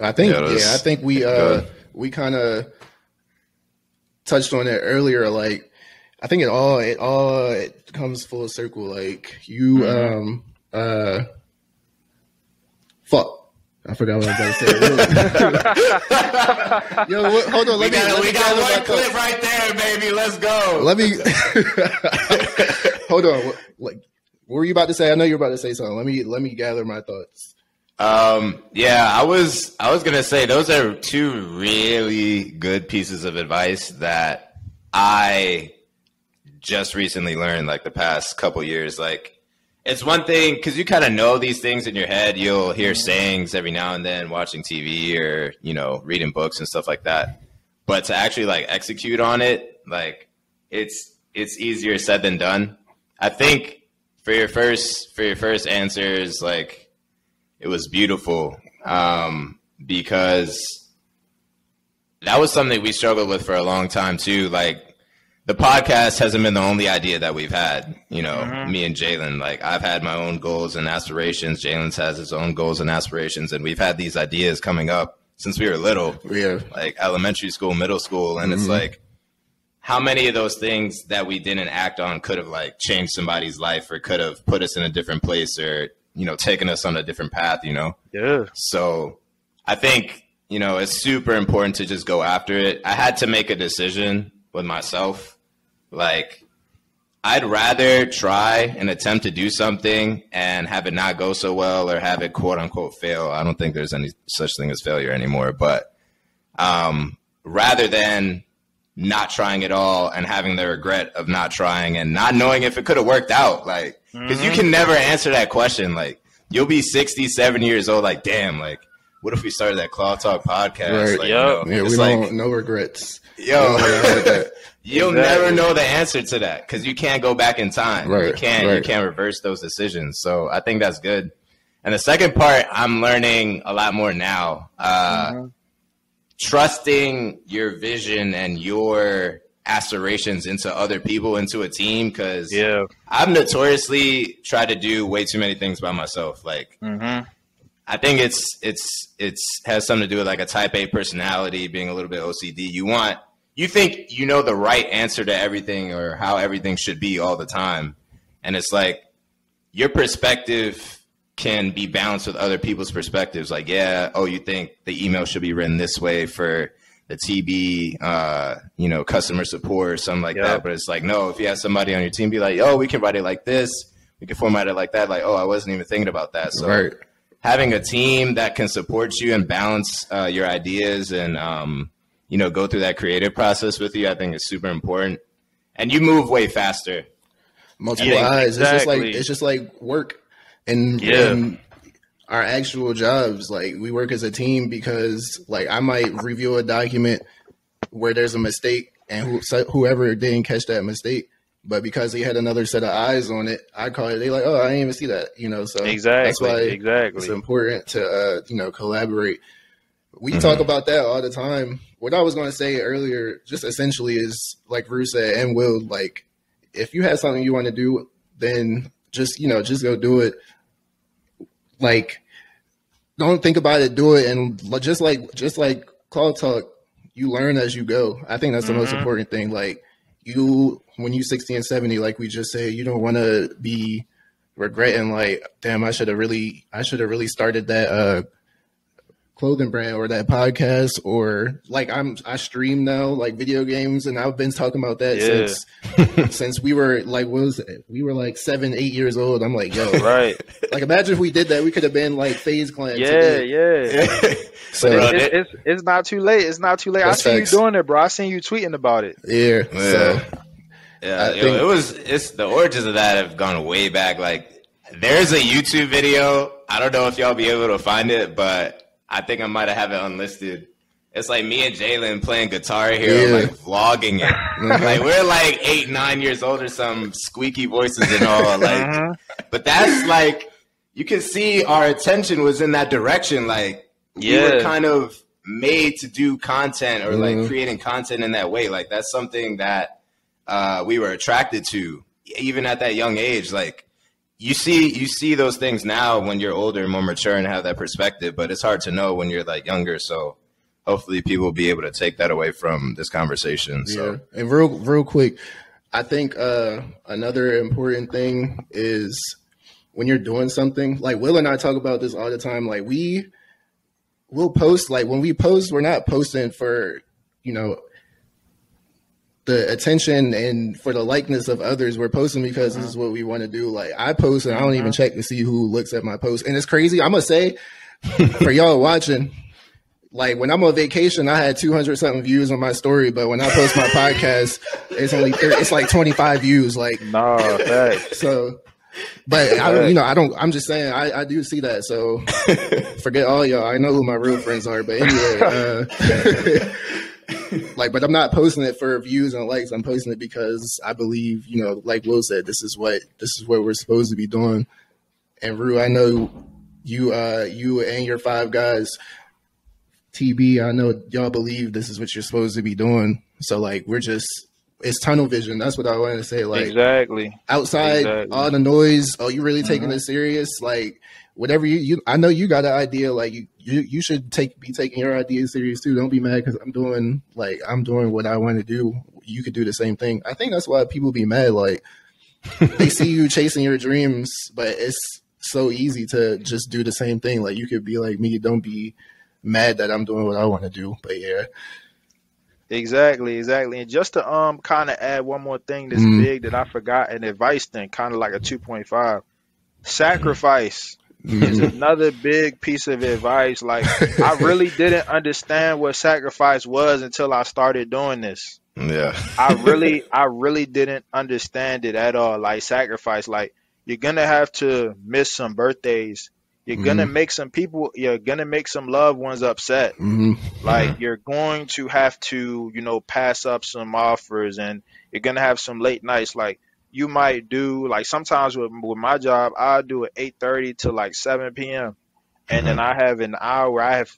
[SPEAKER 3] I think, yeah, yeah I think we, uh, we kind of touched on it earlier. Like, I think it all, it all, it comes full circle. Like you, mm-hmm. um, uh, Fuck. I forgot what I was going to say. Yo, what, hold on. Let
[SPEAKER 1] we
[SPEAKER 3] me.
[SPEAKER 1] Got,
[SPEAKER 3] let
[SPEAKER 1] we
[SPEAKER 3] me
[SPEAKER 1] got one clip right there, baby. Let's go.
[SPEAKER 3] Let me. hold on. What, like, what were you about to say? I know you're about to say something. Let me let me gather my thoughts.
[SPEAKER 1] Um. Yeah, I was I was gonna say those are two really good pieces of advice that I just recently learned, like the past couple years. Like it's one thing because you kind of know these things in your head. You'll hear sayings every now and then watching TV or you know reading books and stuff like that. But to actually like execute on it, like it's it's easier said than done. I think for your first for your first answers, like it was beautiful um, because that was something we struggled with for a long time too. Like the podcast hasn't been the only idea that we've had. You know, mm-hmm. me and Jalen, like I've had my own goals and aspirations. Jalen's has his own goals and aspirations, and we've had these ideas coming up since we were little.
[SPEAKER 3] Yeah,
[SPEAKER 1] like elementary school, middle school, and mm-hmm. it's like how many of those things that we didn't act on could have like changed somebody's life or could have put us in a different place or you know taking us on a different path. You know.
[SPEAKER 2] Yeah.
[SPEAKER 1] So I think you know it's super important to just go after it. I had to make a decision with myself like, I'd rather try and attempt to do something and have it not go so well or have it quote unquote fail. I don't think there's any such thing as failure anymore, but um, rather than not trying at all and having the regret of not trying and not knowing if it could have worked out, like, because mm-hmm. you can never answer that question. Like, you'll be 67 years old, like, damn, like, what if we started that Cloth Talk podcast?
[SPEAKER 3] Right.
[SPEAKER 1] Like,
[SPEAKER 3] yep. you know, yeah, we like, don't, no regrets.
[SPEAKER 1] Yo, you'll exactly. never know the answer to that because you can't go back in time. Right, you can't right. you can't reverse those decisions. So I think that's good. And the second part, I'm learning a lot more now. Uh, mm-hmm. Trusting your vision and your aspirations into other people, into a team. Because
[SPEAKER 2] yeah,
[SPEAKER 1] I've notoriously tried to do way too many things by myself. Like. Mm-hmm. I think it's it's it's has something to do with like a type A personality, being a little bit OCD. You want you think you know the right answer to everything or how everything should be all the time. And it's like your perspective can be balanced with other people's perspectives. Like, yeah, oh, you think the email should be written this way for the TB, uh, you know, customer support or something like yep. that. But it's like, no, if you have somebody on your team, be like, oh, we can write it like this. we can format it like that. Like, oh, I wasn't even thinking about that. So
[SPEAKER 3] right.
[SPEAKER 1] having a team that can support you and balance uh, your ideas and um, you know go through that creative process with you, I think is super important. And you move way faster.
[SPEAKER 3] Multiple
[SPEAKER 2] Yeah,
[SPEAKER 3] eyes. It's just like it's just like work and,
[SPEAKER 2] Yeah.
[SPEAKER 3] and our actual jobs. Like we work as a team because like I might review a document where there's a mistake and who, whoever didn't catch that mistake. But because he had another set of eyes on it, I call it. They like, oh, I didn't even see that, you know. So
[SPEAKER 2] Exactly.
[SPEAKER 3] that's why
[SPEAKER 2] exactly.
[SPEAKER 3] it's important to uh, you know collaborate. We talk about that all the time. What I was going to say earlier, just essentially, is like Ru said and Will. Like, if you have something you want to do, then just you know just go do it. Like, don't think about it, do it, and just like just like Cloth Talk, you learn as you go. I think that's the most
[SPEAKER 2] Mhm.
[SPEAKER 3] important thing. Like you, when you sixty and seventy, like we just say, you don't want to be regretting like damn i should have really i should have really started that uh clothing brand or that podcast or like i'm i stream now like video games and i've been talking about that
[SPEAKER 2] Yeah.
[SPEAKER 3] since since we were like what was it we were like seven eight years old i'm like yo
[SPEAKER 2] right.
[SPEAKER 3] like imagine if we did that we could have been like FaZe Clan
[SPEAKER 2] Yeah,
[SPEAKER 3] today.
[SPEAKER 2] yeah.
[SPEAKER 3] so
[SPEAKER 1] Bro,
[SPEAKER 2] it's,
[SPEAKER 1] uh,
[SPEAKER 2] it's, it's not too late. It's not too late. I see
[SPEAKER 3] facts.
[SPEAKER 2] you doing it, bro. I seen you tweeting about it.
[SPEAKER 3] yeah, so
[SPEAKER 1] Yeah,
[SPEAKER 3] I
[SPEAKER 1] yo,
[SPEAKER 3] think-
[SPEAKER 1] it was. It's the origins of that have gone way back. Like, there's a YouTube video. I don't know if y'all be able to find it, but I think I might have it unlisted. It's like me and Jalen playing Guitar Hero,
[SPEAKER 3] Yeah.
[SPEAKER 1] like vlogging it. Like we're like eight, nine years old or some squeaky voices and all. Like,
[SPEAKER 2] Mhm.
[SPEAKER 1] but that's like you can see our attention was in that direction. Like we were kind of made to do content or like
[SPEAKER 3] Mhm.
[SPEAKER 1] creating content in that way. Like that's something that uh, we were attracted to, even at that young age. Like you see, you see those things now when you're older and more mature and have that perspective. But it's hard to know when you're like younger. So hopefully, people will be able to take that away from this conversation. So
[SPEAKER 3] Yeah. And real real quick, I think uh another important thing is when you're doing something, like Will and I talk about this all the time, like we will post like when we post, we're not posting for, you know, the attention and for the likeness of others. We're posting because this is what we want to do. Like I post and I don't even check to see who looks at my post. And it's crazy. I'm gonna say for y'all watching, like when I'm on vacation, I had 200 something views on my story, but when I post my podcast, it's only it's like 25 views. Like
[SPEAKER 2] Nah,
[SPEAKER 3] so, but I don't, you know, I don't. I'm just saying, I, I do see that. So forget all y'all. I know who my real friends are, but anyway, uh, like, but I'm not posting it for views and likes. I'm posting it because I believe, you know, like Will said, this is what this is what we're supposed to be doing. And Ru, I know you, uh, you and your five guys, TB. I know y'all believe this is what you're supposed to be doing. So like, we're just. It's tunnel vision. That's what I wanted to say. Like,
[SPEAKER 2] exactly.
[SPEAKER 3] outside
[SPEAKER 2] Exactly.
[SPEAKER 3] all the noise oh you really taking
[SPEAKER 2] Mhm.
[SPEAKER 3] this serious like whatever you, you i know you got an idea like you you, you should take be taking your ideas serious too don't be mad because i'm doing like i'm doing what i want to do you could do the same thing i think that's why people be mad like they see you chasing your dreams but it's so easy to just do the same thing like you could be like me don't be mad that i'm doing what i want to do but yeah
[SPEAKER 2] Exactly, exactly. And just to um kind of add one more thing that's
[SPEAKER 3] Mhm.
[SPEAKER 2] big that I forgot, an advice thing, kind of like a two point five. Sacrifice is
[SPEAKER 3] Mhm.
[SPEAKER 2] another big piece of advice. Like I really didn't understand what sacrifice was until I started doing this.
[SPEAKER 1] yeah,
[SPEAKER 2] I really, I really didn't understand it at all. Like sacrifice, like you're gonna have to miss some birthdays. You're gonna make some people. You're gonna make some loved ones upset.
[SPEAKER 3] Mhm.
[SPEAKER 2] Like you're going to have to, you know, pass up some offers, and you're gonna have some late nights. Like you might do, like sometimes with with my job, I do at eight thirty to like seven p.m. and then I have an hour. I have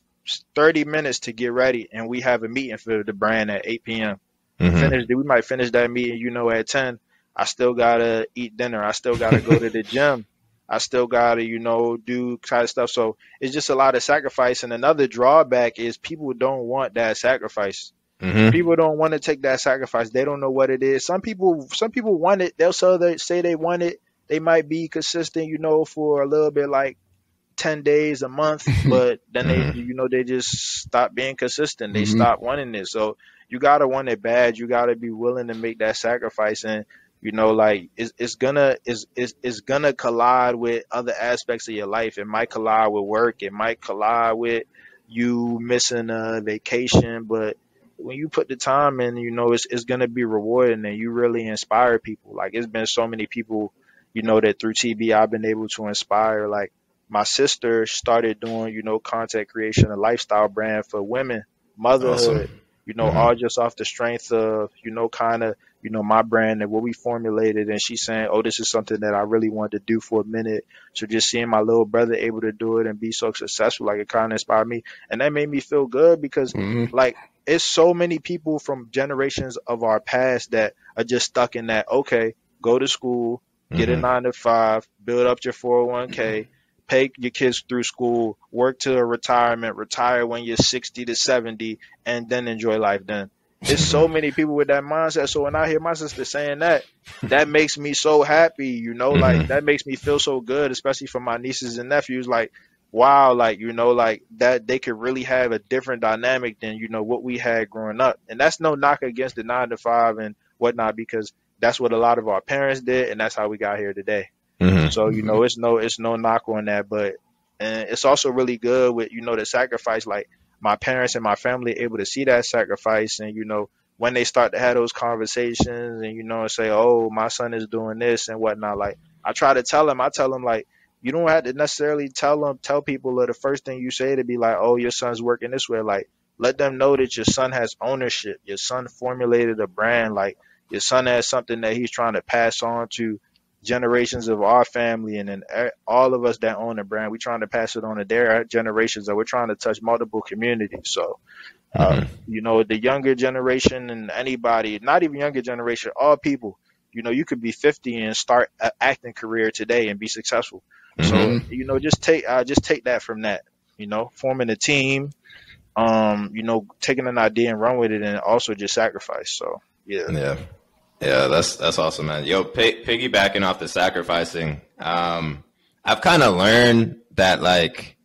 [SPEAKER 2] thirty minutes to get ready, and we have a meeting for the brand at eight p.m
[SPEAKER 1] Mhm.
[SPEAKER 2] finish we might finish that meeting you know at 10 i still gotta eat dinner. I still gotta go to the gym. I still gotta you know do kind of stuff. So it's just a lot of sacrifice. And another drawback is people don't want that sacrifice
[SPEAKER 1] Mhm.
[SPEAKER 2] people don't want to take that sacrifice they don't know what it is some people some people want it they'll say they say they want it they might be consistent you know for a little bit like 10 days a month but then they
[SPEAKER 1] Mhm.
[SPEAKER 2] you know they just stop being consistent they
[SPEAKER 3] Mhm.
[SPEAKER 2] stop wanting it so you gotta want it bad you gotta be willing to make that sacrifice and you know, like it's, it's gonna it's, it's it's gonna collide with other aspects of your life. It might collide with work. It might collide with you missing a vacation, but when you put the time in, you know, it's it's gonna be rewarding and you really inspire people. Like it's been so many people, you know, that through TB I've been able to inspire. Like my sister started doing, you know, content creation, a lifestyle brand for women, motherhood, awesome. you know, mm-hmm. all just off the strength of, you know, kind of, you know, my brand and what we formulated. And she's saying, oh, this is something that I really wanted to do for a minute. So just seeing my little brother able to do it and be so successful, like it kind of inspired me. And that made me feel good because, mm-hmm. like, it's so many people from generations of our past that are just stuck in that, okay, go to school, get mm-hmm. a nine to five, build up your 401k, mm-hmm. pay your kids through school, work to a retirement, retire when you're 60 to 70, and then enjoy life then. it's so many people with that mindset. So when I hear my sister saying that, that makes me so happy, you know, like mm-hmm. that makes me feel so good, especially for my nieces and nephews. Like, wow, like, you know, like that they could really have a different dynamic than, you know, what we had growing up. And that's no knock against the nine to five and whatnot, because that's what a lot of our parents did and that's how we got here today. Mm-hmm. So, you know, it's no it's no knock on that, but and it's also really good with, you know, the sacrifice, like my parents and my family able to see that sacrifice and, you know, when they start to have those conversations and you know and say, Oh, my son is doing this and whatnot, like I try to tell them, I tell them like you don't have to necessarily tell them tell people that the first thing you say to be like, oh, your son's working this way. Like, let them know that your son has ownership. Your son formulated a brand. Like, your son has something that he's trying to pass on to generations of our family and then all of us that own a brand. We're trying to pass it on to their generations. And we're trying to touch multiple communities. So. Uh, mm-hmm. you know, the younger generation and anybody, not even younger generation, all people, you know, you could be 50 and start an acting career today and be successful. Mm-hmm. So you know, just take uh, just take that from that. You know, forming a team, um, you know, taking an idea and run with it, and also just sacrifice. So yeah,
[SPEAKER 1] yeah, yeah. That's that's awesome, man. Yo, p- piggybacking off the sacrificing, um, I've kind of learned that like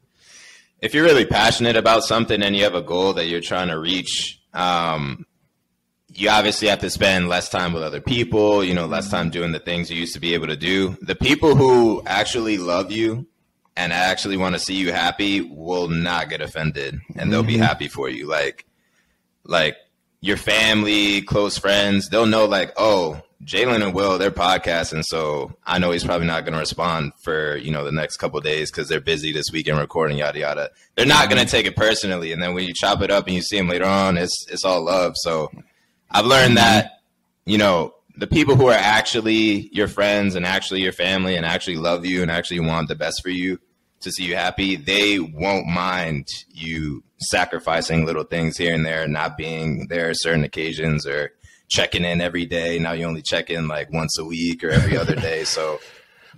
[SPEAKER 1] if you're really passionate about something and you have a goal that you're trying to reach, um, you obviously have to spend less time with other people, you know, less time doing the things you used to be able to do. The people who actually love you and actually want to see you happy will not get offended and they'll mm-hmm. be happy for you. Like, like your family, close friends, they'll know like, oh, Jalen and Will, they're podcasting, so I know he's probably not going to respond for you know the next couple days because they're busy this weekend recording, yada yada. They're not going to take it personally, and then when you chop it up and you see them later on, it's it's all love. So I've learned mm-hmm. that, you know, the people who are actually your friends and actually your family and actually love you and actually want the best for you to see you happy, they won't mind you sacrificing little things here and there, not being there certain occasions or checking in every day. Now you only check in like once a week or every other day. So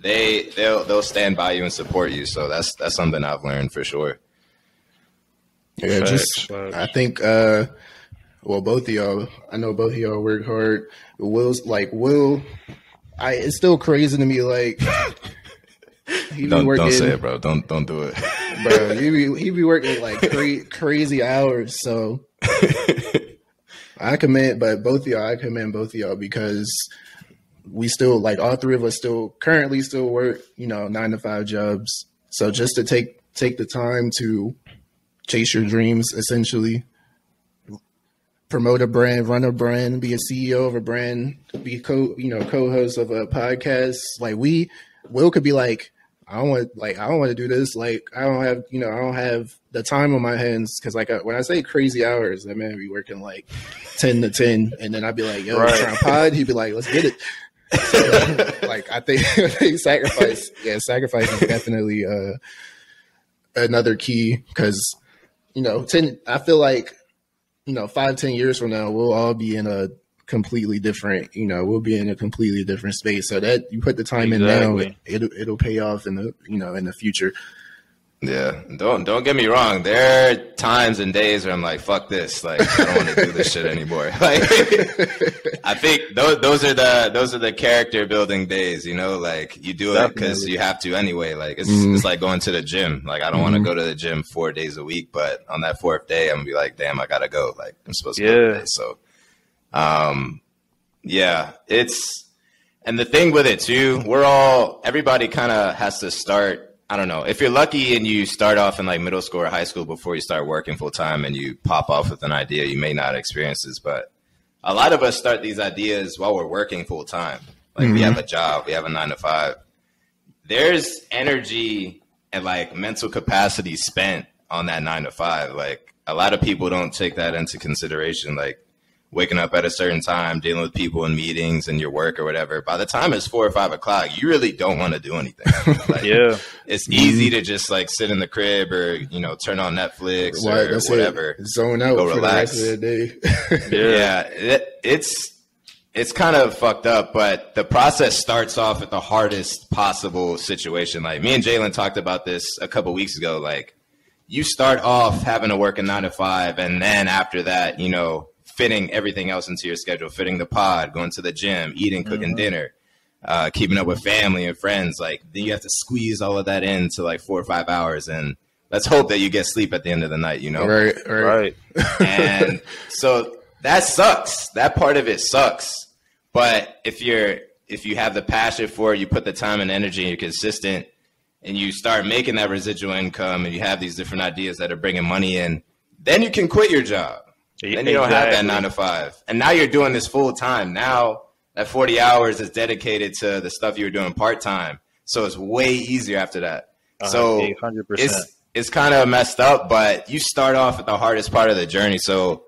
[SPEAKER 1] they they'll they'll stand by you and support you. So that's that's something I've learned for sure.
[SPEAKER 3] Yeah, just I think uh well, both of y'all, I know both of y'all work hard. Will's like Will. I it's still crazy to me. Like
[SPEAKER 1] he don't, working, don't say it, bro. Don't don't do it,
[SPEAKER 3] bro. He be he be working like cra- crazy hours. So I commend, but both of y'all, I commend both of y'all because we still like all three of us still currently still work. You know, nine to five jobs. So just to take take the time to chase your dreams, essentially promote a brand, run a brand, be a CEO of a brand, be co you know co-host of a podcast. Like we, Will could be like, I don't want like I don't want to do this. Like I don't have you know I don't have the time on my hands because like when I say crazy hours, that man be working like ten to ten, and then I'd be like, yo, right. trying pod. He'd be like, let's get it. So, like I think, I think sacrifice, yeah, sacrifice is definitely uh, another key because you know ten. I feel like you know, five, ten years from now, we'll all be in a completely different, you know, we'll be in a completely different space. So that you put the time exactly. in now, it'll it'll pay off in the you know in the future.
[SPEAKER 1] Yeah, don't don't get me wrong. There are times and days where I'm like, "Fuck this!" Like, I don't want to do this shit anymore. Like, I think those those are the those are the character building days. You know, like you do it because you have to anyway. Like it's mm-hmm. it's like going to the gym. Like I don't mm-hmm. want to go to the gym four days a week, but on that fourth day, I'm gonna be like, "Damn, I gotta go." Like I'm supposed to yeah. go today. So, um, yeah, it's And the thing with it too, we're all everybody kind of has to start. I don't know if you're lucky and you start off in like middle school or high school before you start working full time and you pop off with an idea, you may not experience this, but a lot of us start these ideas while we're working full time. Like mm-hmm. we have a job, we have a nine to five. There's energy and like mental capacity spent on that nine to five. Like a lot of people don't take that into consideration. Like waking up at a certain time, dealing with people in meetings and your work or whatever. By the time it's four or five o'clock, you really don't want to do anything.
[SPEAKER 2] Like, yeah,
[SPEAKER 1] it's easy to just like sit in the crib or you know turn on Netflix or whatever,
[SPEAKER 3] it. zone out, go relax. yeah,
[SPEAKER 1] yeah it, it's it's kind of fucked up, but the process starts off at the hardest possible situation. Like me and Jalen talked about this a couple weeks ago. Like you start off having to work a nine to five, and then after that, you know, fitting everything else into your schedule, fitting the pod, going to the gym, eating, cooking mm-hmm. dinner, uh, keeping up with family and friends. Like then you have to squeeze all of that into like four or five hours, and let's hope that you get sleep at the end of the night. You know,
[SPEAKER 3] right, right.
[SPEAKER 1] right. and so that sucks. That part of it sucks. But if you're if you have the passion for it, you put the time and energy, and you're consistent, and you start making that residual income, and you have these different ideas that are bringing money in, then you can quit your job. Then you don't have that nine to five, and now you're doing this full time. Now that 40 hours is dedicated to the stuff you were doing part time, so it's way easier after that. Uh, so 100%. it's it's kind of messed up, but you start off at the hardest part of the journey. So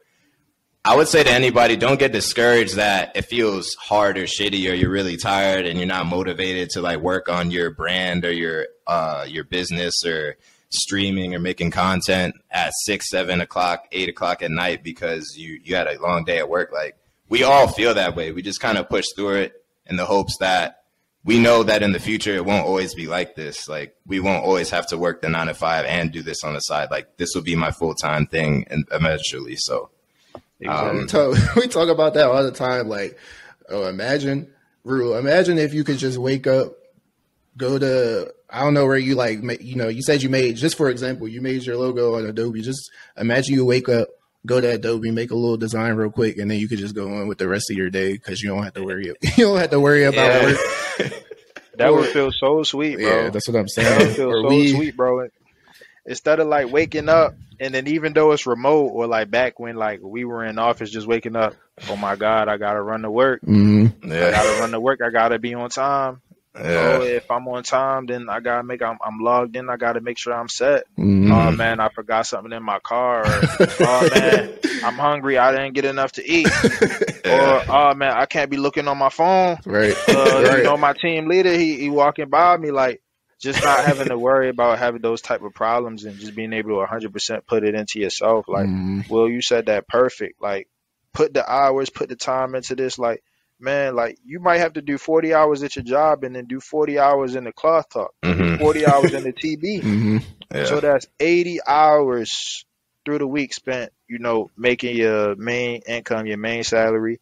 [SPEAKER 1] I would say to anybody, don't get discouraged that it feels hard or shitty or you're really tired and you're not motivated to like work on your brand or your uh your business or streaming or making content at six, seven o'clock, eight o'clock at night because you you had a long day at work. Like we all feel that way. We just kind of push through it in the hopes that we know that in the future it won't always be like this. Like we won't always have to work the nine to five and do this on the side. Like this will be my full time thing and eventually. So
[SPEAKER 3] um, we, talk, we talk about that all the time. Like, oh, imagine, Ru, imagine if you could just wake up, go to, I don't know where you like, you know, you said you made, just for example, you made your logo on Adobe. Just imagine you wake up, go to Adobe, make a little design real quick, and then you could just go on with the rest of your day because you don't have to worry. You don't have to worry about yeah. work.
[SPEAKER 2] that would feel so sweet, bro. Yeah,
[SPEAKER 3] that's what I'm saying.
[SPEAKER 2] That would feel or so we, sweet, bro. Instead of like waking up and then even though it's remote or like back when like we were in office just waking up, oh my god, I gotta run to work.
[SPEAKER 3] Mm-hmm.
[SPEAKER 2] Yeah. I gotta run to work. I gotta be on time. Yeah. So if I'm on time, then I gotta make I'm, I'm logged in. I gotta make sure I'm set. Mm-hmm. Oh man, I forgot something in my car. Or, oh man, I'm hungry. I didn't get enough to eat. yeah. Or oh man, I can't be looking on my phone.
[SPEAKER 3] Right.
[SPEAKER 2] Uh,
[SPEAKER 3] right.
[SPEAKER 2] You know, my team leader, he he walking by me like just not having to worry about having those type of problems and just being able to 100% put it into yourself like mm. well you said that perfect like put the hours put the time into this like man like you might have to do 40 hours at your job and then do 40 hours in the cloth talk mm-hmm. 40 hours in the tb
[SPEAKER 3] mm-hmm.
[SPEAKER 2] yeah. so that's 80 hours through the week spent you know making your main income your main salary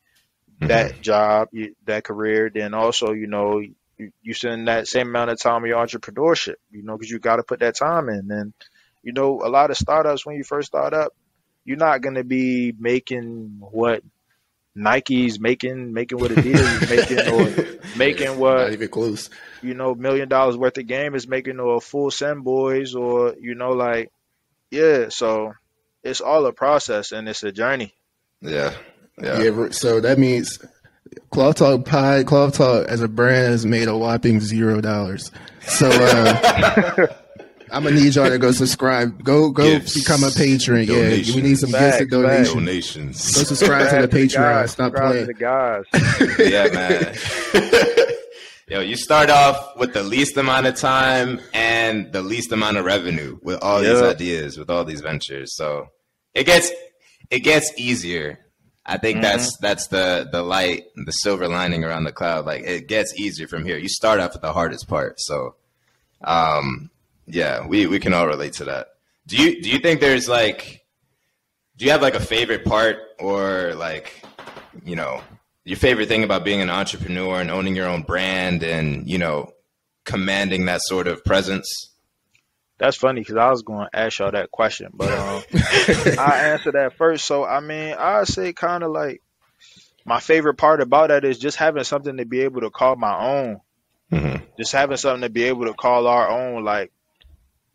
[SPEAKER 2] mm-hmm. that job that career then also you know you, you spend that same amount of time in your entrepreneurship, you know, because you got to put that time in. And, you know, a lot of startups, when you first start up, you're not going to be making what Nike's making, making what Adidas is making, or making what
[SPEAKER 3] not even close.
[SPEAKER 2] You know, million dollars worth of game is making, or full send boys, or you know, like yeah. So it's all a process and it's a journey.
[SPEAKER 1] Yeah, yeah.
[SPEAKER 3] yeah so that means Cloth Talk Pie, Cloth Talk as a brand has made a whopping zero dollars. So uh, I'm gonna need y'all to go subscribe. Go go Gifts, become a patron. Donations. Yeah, we need some gifts and donations.
[SPEAKER 1] donations.
[SPEAKER 3] Go subscribe to the Patreon. Stop playing.
[SPEAKER 2] The guys.
[SPEAKER 1] yeah, man. Yo, you start off with the least amount of time and the least amount of revenue with all yep. these ideas, with all these ventures. So it gets it gets easier I think mm-hmm. that's that's the the light, the silver lining around the cloud. Like it gets easier from here. You start off with the hardest part. So, um, yeah, we we can all relate to that. Do you do you think there's like, do you have like a favorite part or like, you know, your favorite thing about being an entrepreneur and owning your own brand and you know, commanding that sort of presence?
[SPEAKER 2] That's funny because I was going to ask y'all that question, but um, I answer that first. So I mean, I say kind of like my favorite part about that is just having something to be able to call my own.
[SPEAKER 1] Mm-hmm.
[SPEAKER 2] Just having something to be able to call our own, like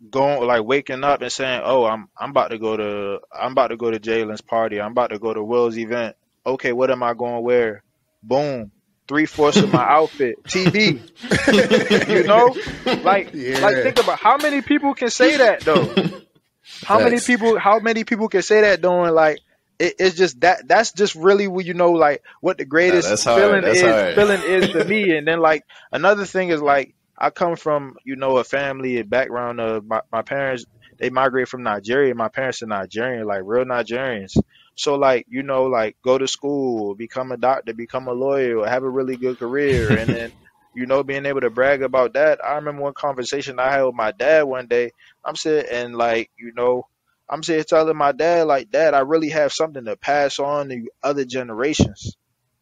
[SPEAKER 2] going like waking up and saying, "Oh, I'm I'm about to go to I'm about to go to Jalen's party. I'm about to go to Will's event. Okay, what am I going to wear? Boom, three fourths of my outfit. TB. you know, like
[SPEAKER 3] Yeah.
[SPEAKER 2] like think about how many people can say that though. How many people? How many people can say that doing like? It, it's just that. That's just really what you know, like what the greatest
[SPEAKER 1] hard.
[SPEAKER 2] feeling
[SPEAKER 1] That's
[SPEAKER 2] is.
[SPEAKER 1] hard.
[SPEAKER 2] Feeling is for me. And then like another thing is like I come from you know a family a background of my, my parents. They migrated from Nigeria. My parents are Nigerian, like real Nigerians. So like you know like go to school, become a doctor, become a lawyer, have a really good career, and then you know being able to brag about that. I remember one conversation I had with my dad one day. I'm sitting and like you know I'm sitting telling my dad like dad I really have something to pass on to other generations.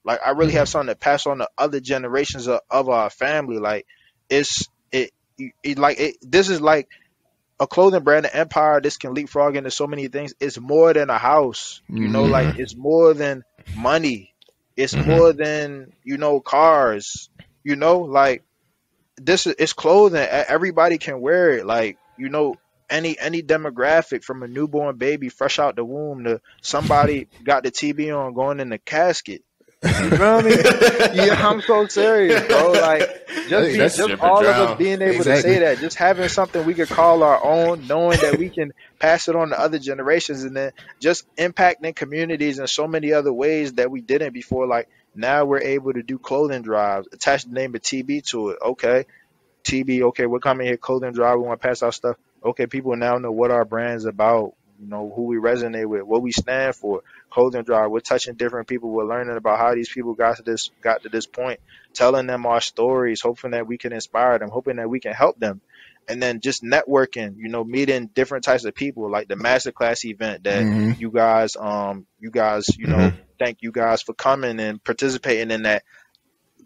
[SPEAKER 2] Like I really have something to pass on to other generations of, of our family. Like it's it, it like it, this is like a clothing brand, an empire. This can leapfrog into so many things. It's more than a house. You know,
[SPEAKER 3] Mhm.
[SPEAKER 2] like it's more than money. It's
[SPEAKER 1] Mhm.
[SPEAKER 2] more than you know cars. You know, like this is it's clothing. Everybody can wear it. Like you know, any any demographic from a newborn baby fresh out the womb to somebody got the TB on going in the casket. You feel me? yeah, I'm so serious, bro. Like just, be, just all of us being able to say that, just having something we could call our own, knowing that we can pass it on to other generations, and then just impacting communities in so many other ways that we didn't before. Like now we're able to do clothing drives, attach the name of TB to it. Okay, TB. Okay, we're coming here clothing drive. We want to pass our stuff. Okay, people now know what our brand's about. You know who we resonate with, what we stand for. Clothing drive. We're touching different people. We're learning about how these people got to this got to this point. Telling them our stories, hoping that we can inspire them, hoping that we can help them, and then just networking. You know, meeting different types of people, like the masterclass event that
[SPEAKER 3] Mhm.
[SPEAKER 2] you guys, um, you guys, you know,
[SPEAKER 1] Mhm.
[SPEAKER 2] thank you guys for coming and participating in that.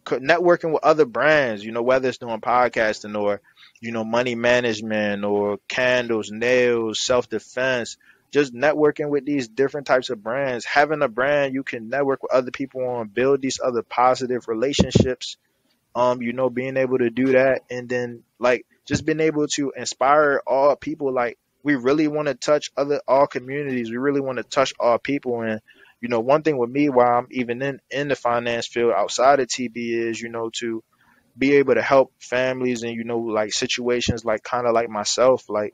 [SPEAKER 2] Networking with other brands, you know, whether it's doing podcasting or, you know, money management or candles, nails, self defense, just networking with these different types of brands. Having a brand you can network with other people on, build these other positive relationships. Um, you know, being able to do that and then like just being able to inspire all people like we really want to touch other all communities. We really want to touch all people. And you know, one thing with me, while I'm even in in the finance field outside of TB, is you know to be able to help families and you know like situations like kind of like myself, like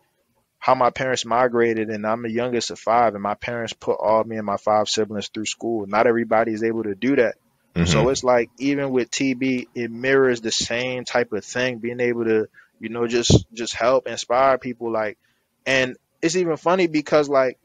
[SPEAKER 2] how my parents migrated, and I'm the youngest of five, and my parents put all me and my five siblings through school. Not everybody is able to do that.
[SPEAKER 1] Mhm.
[SPEAKER 2] So it's like even with TB, it mirrors the same type of thing, being able to, you know, just just help inspire people like and it's even funny because like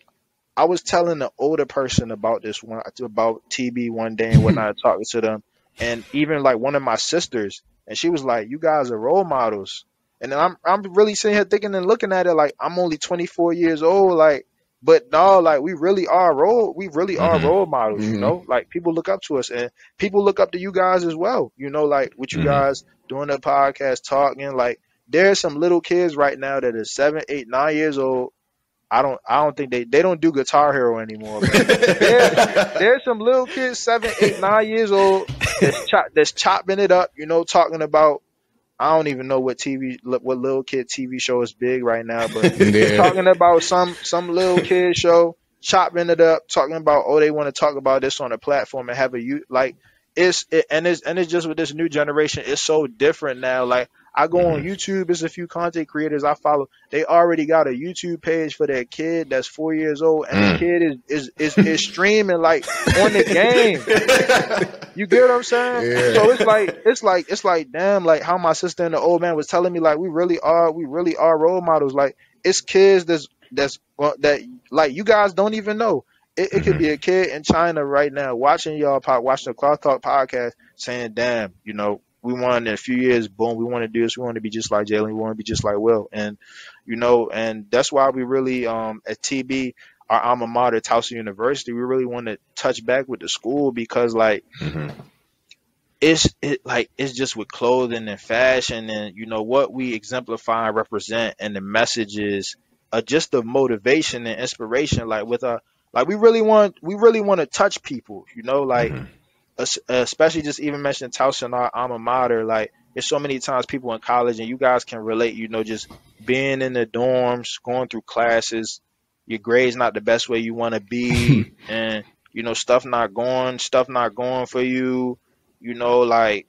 [SPEAKER 2] I was telling the older person about this one about TB one day and whatnot, talking to them, and even like one of my sisters, and she was like, "You guys are role models," and I'm I'm really sitting here thinking and looking at it like I'm only 24 years old, like, but no, like we really are role, we really are
[SPEAKER 1] Mhm.
[SPEAKER 2] role models, you
[SPEAKER 3] Mhm.
[SPEAKER 2] know, like people look up to us, and people look up to you guys as well, you know, like with you
[SPEAKER 1] Mhm.
[SPEAKER 2] guys doing the podcast, talking, like there's some little kids right now that are seven, eight, nine years old. I don't I don't think they they don't do Guitar Hero anymore. There- there's some little kids, seven, eight, nine years old, that's, chop, that's chopping it up. You know, talking about I don't even know what TV what little kid TV show is big right now, but
[SPEAKER 3] Yeah.
[SPEAKER 2] talking about some some little kid show, chopping it up, talking about oh they want to talk about this on a platform and have a you like it's it, and it's and it's just with this new generation, it's so different now. Like I go on YouTube, there's a few content creators I follow. They already got a YouTube page for their kid that's four years old, and
[SPEAKER 1] Mm.
[SPEAKER 2] the kid is is is, is streaming like on the game. You get what I'm saying?
[SPEAKER 3] Yeah.
[SPEAKER 2] So it's like it's like it's like damn, like how my sister and the old man was telling me, like we really are, we really are role models. Like it's kids that's that's that like you guys don't even know. It, it could be a kid in China right now watching y'all pod, watching the Cloth Talk podcast, saying, "Damn, you know, we want in a few years, boom, we want to do this. We want to be just like Jalen. We want to be just like Will." And you know, and that's why we really um at TB, our alma mater, Towson University, we really want to touch back with the school because like
[SPEAKER 1] Mhm.
[SPEAKER 2] it's it like it's just with clothing and fashion and you know what we exemplify and represent and the messages are just the motivation and inspiration like with our like we really want we really want to touch people you know like
[SPEAKER 1] Mhm.
[SPEAKER 2] Especially just even mentioning Towson, our alma mater, like there's so many times people in college and you guys can relate, you know, just being in the dorms, going through classes, your grades not the best way you want to be, and you know stuff not going, stuff not going for you, you know, like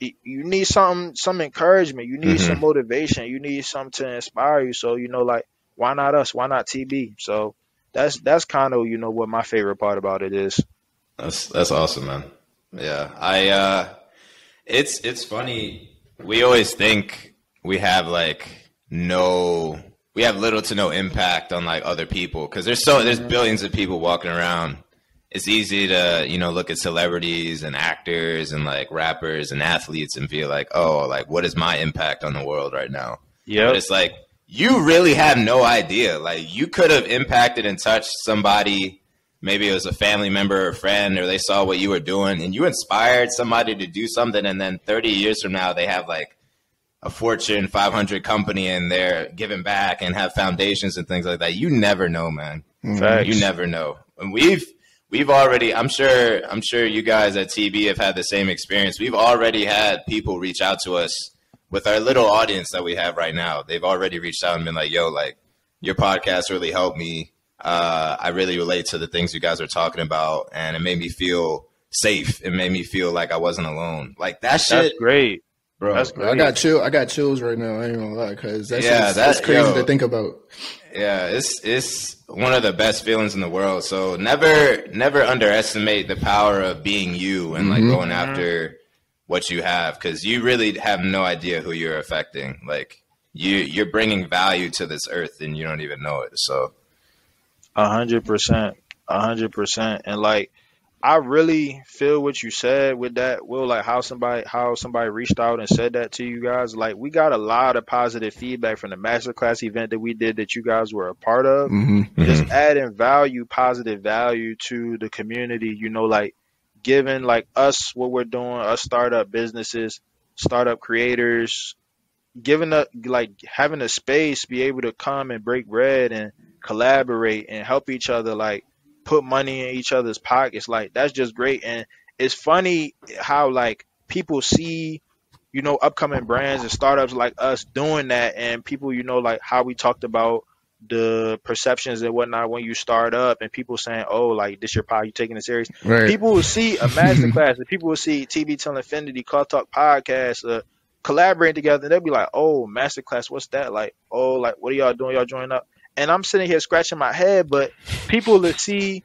[SPEAKER 2] you need some some encouragement, you need mm-hmm. some motivation, you need something to inspire you. So you know, like why not us? Why not TB? So that's that's kind of you know what my favorite part about it is.
[SPEAKER 1] That's that's awesome, man. Yeah, I. uh It's it's funny. We always think we have like no, we have little to no impact on like other people because there's so there's mm-hmm. billions of people walking around. It's easy to you know look at celebrities and actors and like rappers and athletes and feel like, oh, like what is my impact on the world right now? Yeah, it's like you really have no idea. Like you could have impacted and touched somebody. Maybe it was a family member or friend, or they saw what you were doing, and you inspired somebody to do something. And then 30 years from now, they have like a Fortune 500 company, and they're giving back and have foundations and things like that. You never know, man. Mm-hmm. Facts. You never know. And we've we've already. I'm sure. I'm sure you guys at TB have had the same experience. We've already had people reach out to us with our little audience that we have right now, they've already reached out and been like, "Yo, like your podcast really helped me. Uh, I really relate to the things you guys are talking about, and it made me feel safe. It made me feel like I wasn't alone. Like that shit,
[SPEAKER 2] that's great,
[SPEAKER 3] bro. That's great. I got chill. I got chills right now. I ain't gonna lie, cause that's yeah, just, that's crazy yo, to think about.
[SPEAKER 1] Yeah, it's it's one of the best feelings in the world. So never never underestimate the power of being you and like mm-hmm. going after what you have because you really have no idea who you're affecting. Like you, you're bringing value to this earth and you don't even know it. So,
[SPEAKER 2] a hundred percent, a hundred percent, and like. I really feel what you said with that. Will like how somebody how somebody reached out and said that to you guys. Like we got a lot of positive feedback from the masterclass event that we did that you guys were a part of. Mm-hmm. Just mm-hmm. adding value, positive value to the community. You know, like giving like us what we're doing, us startup businesses, startup creators, giving a like having a space, be able to come and break bread and collaborate and help each other, like put money in each other's pockets. Like that's just great. And it's funny how like people see, you know, upcoming brands and startups like us doing that and people, you know, like how we talked about the perceptions and whatnot when you start up and people saying, Oh, like this your pod, you taking it serious. Right. People will see a masterclass and people will see TB Til' Infinity, Cloth Talk podcast, uh, collaborating together and they'll be like, Oh, masterclass, what's that? Like, oh, like what are y'all doing? Y'all joining up. And I'm sitting here scratching my head, but people will see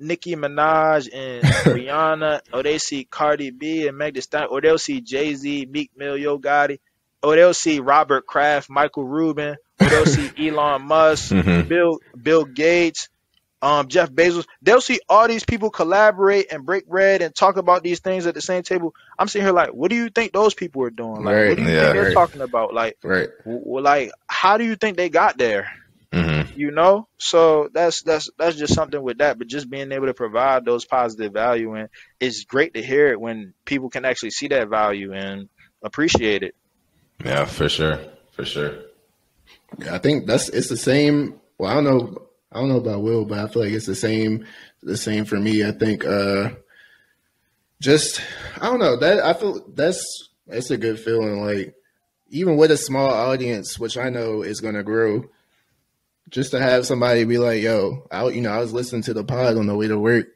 [SPEAKER 2] Nicki Minaj and Rihanna, or they see Cardi B and Meg Thee Stallion, or they'll see Jay Z, Meek Mill, Yo Gotti, or they'll see Robert Kraft, Michael Rubin, or they'll see Elon Musk, mm-hmm. Bill Bill Gates, um, Jeff Bezos. They'll see all these people collaborate and break bread and talk about these things at the same table. I'm sitting here like, what do you think those people are doing? Like, right. what do you yeah, think they're right. talking about? Like, right. W- like, how do you think they got there? Mm-hmm. You know, so that's that's that's just something with that. But just being able to provide those positive value and it's great to hear it when people can actually see that value and appreciate it.
[SPEAKER 1] Yeah, for sure, for sure.
[SPEAKER 3] Yeah, I think that's it's the same. Well, I don't know. I don't know about Will, but I feel like it's the same. The same for me. I think. uh Just I don't know that I feel that's that's a good feeling. Like even with a small audience, which I know is going to grow, just to have somebody be like, "Yo, I you know I was listening to the pod on the way to work."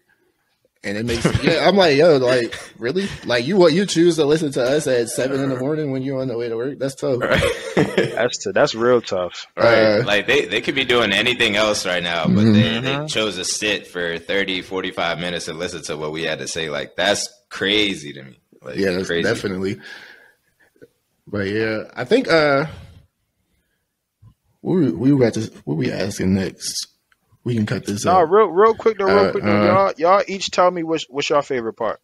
[SPEAKER 3] And it makes yeah, I'm like, yo, like really, like you what you choose to listen to us at seven in the morning when you're on the way to work. That's tough.
[SPEAKER 2] Right. that's t- that's real tough.
[SPEAKER 1] Right. Uh, like they, they could be doing anything else right now, but mm-hmm. they, they chose to sit for 30, 45 minutes and listen to what we had to say. Like that's crazy to me. Like,
[SPEAKER 3] yeah, that's crazy. definitely. But yeah, I think uh, we we were at this, what we asking next? we can cut this. No,
[SPEAKER 2] real real quick though, real uh, quick though, uh, y'all y'all each tell me what's what's your favorite part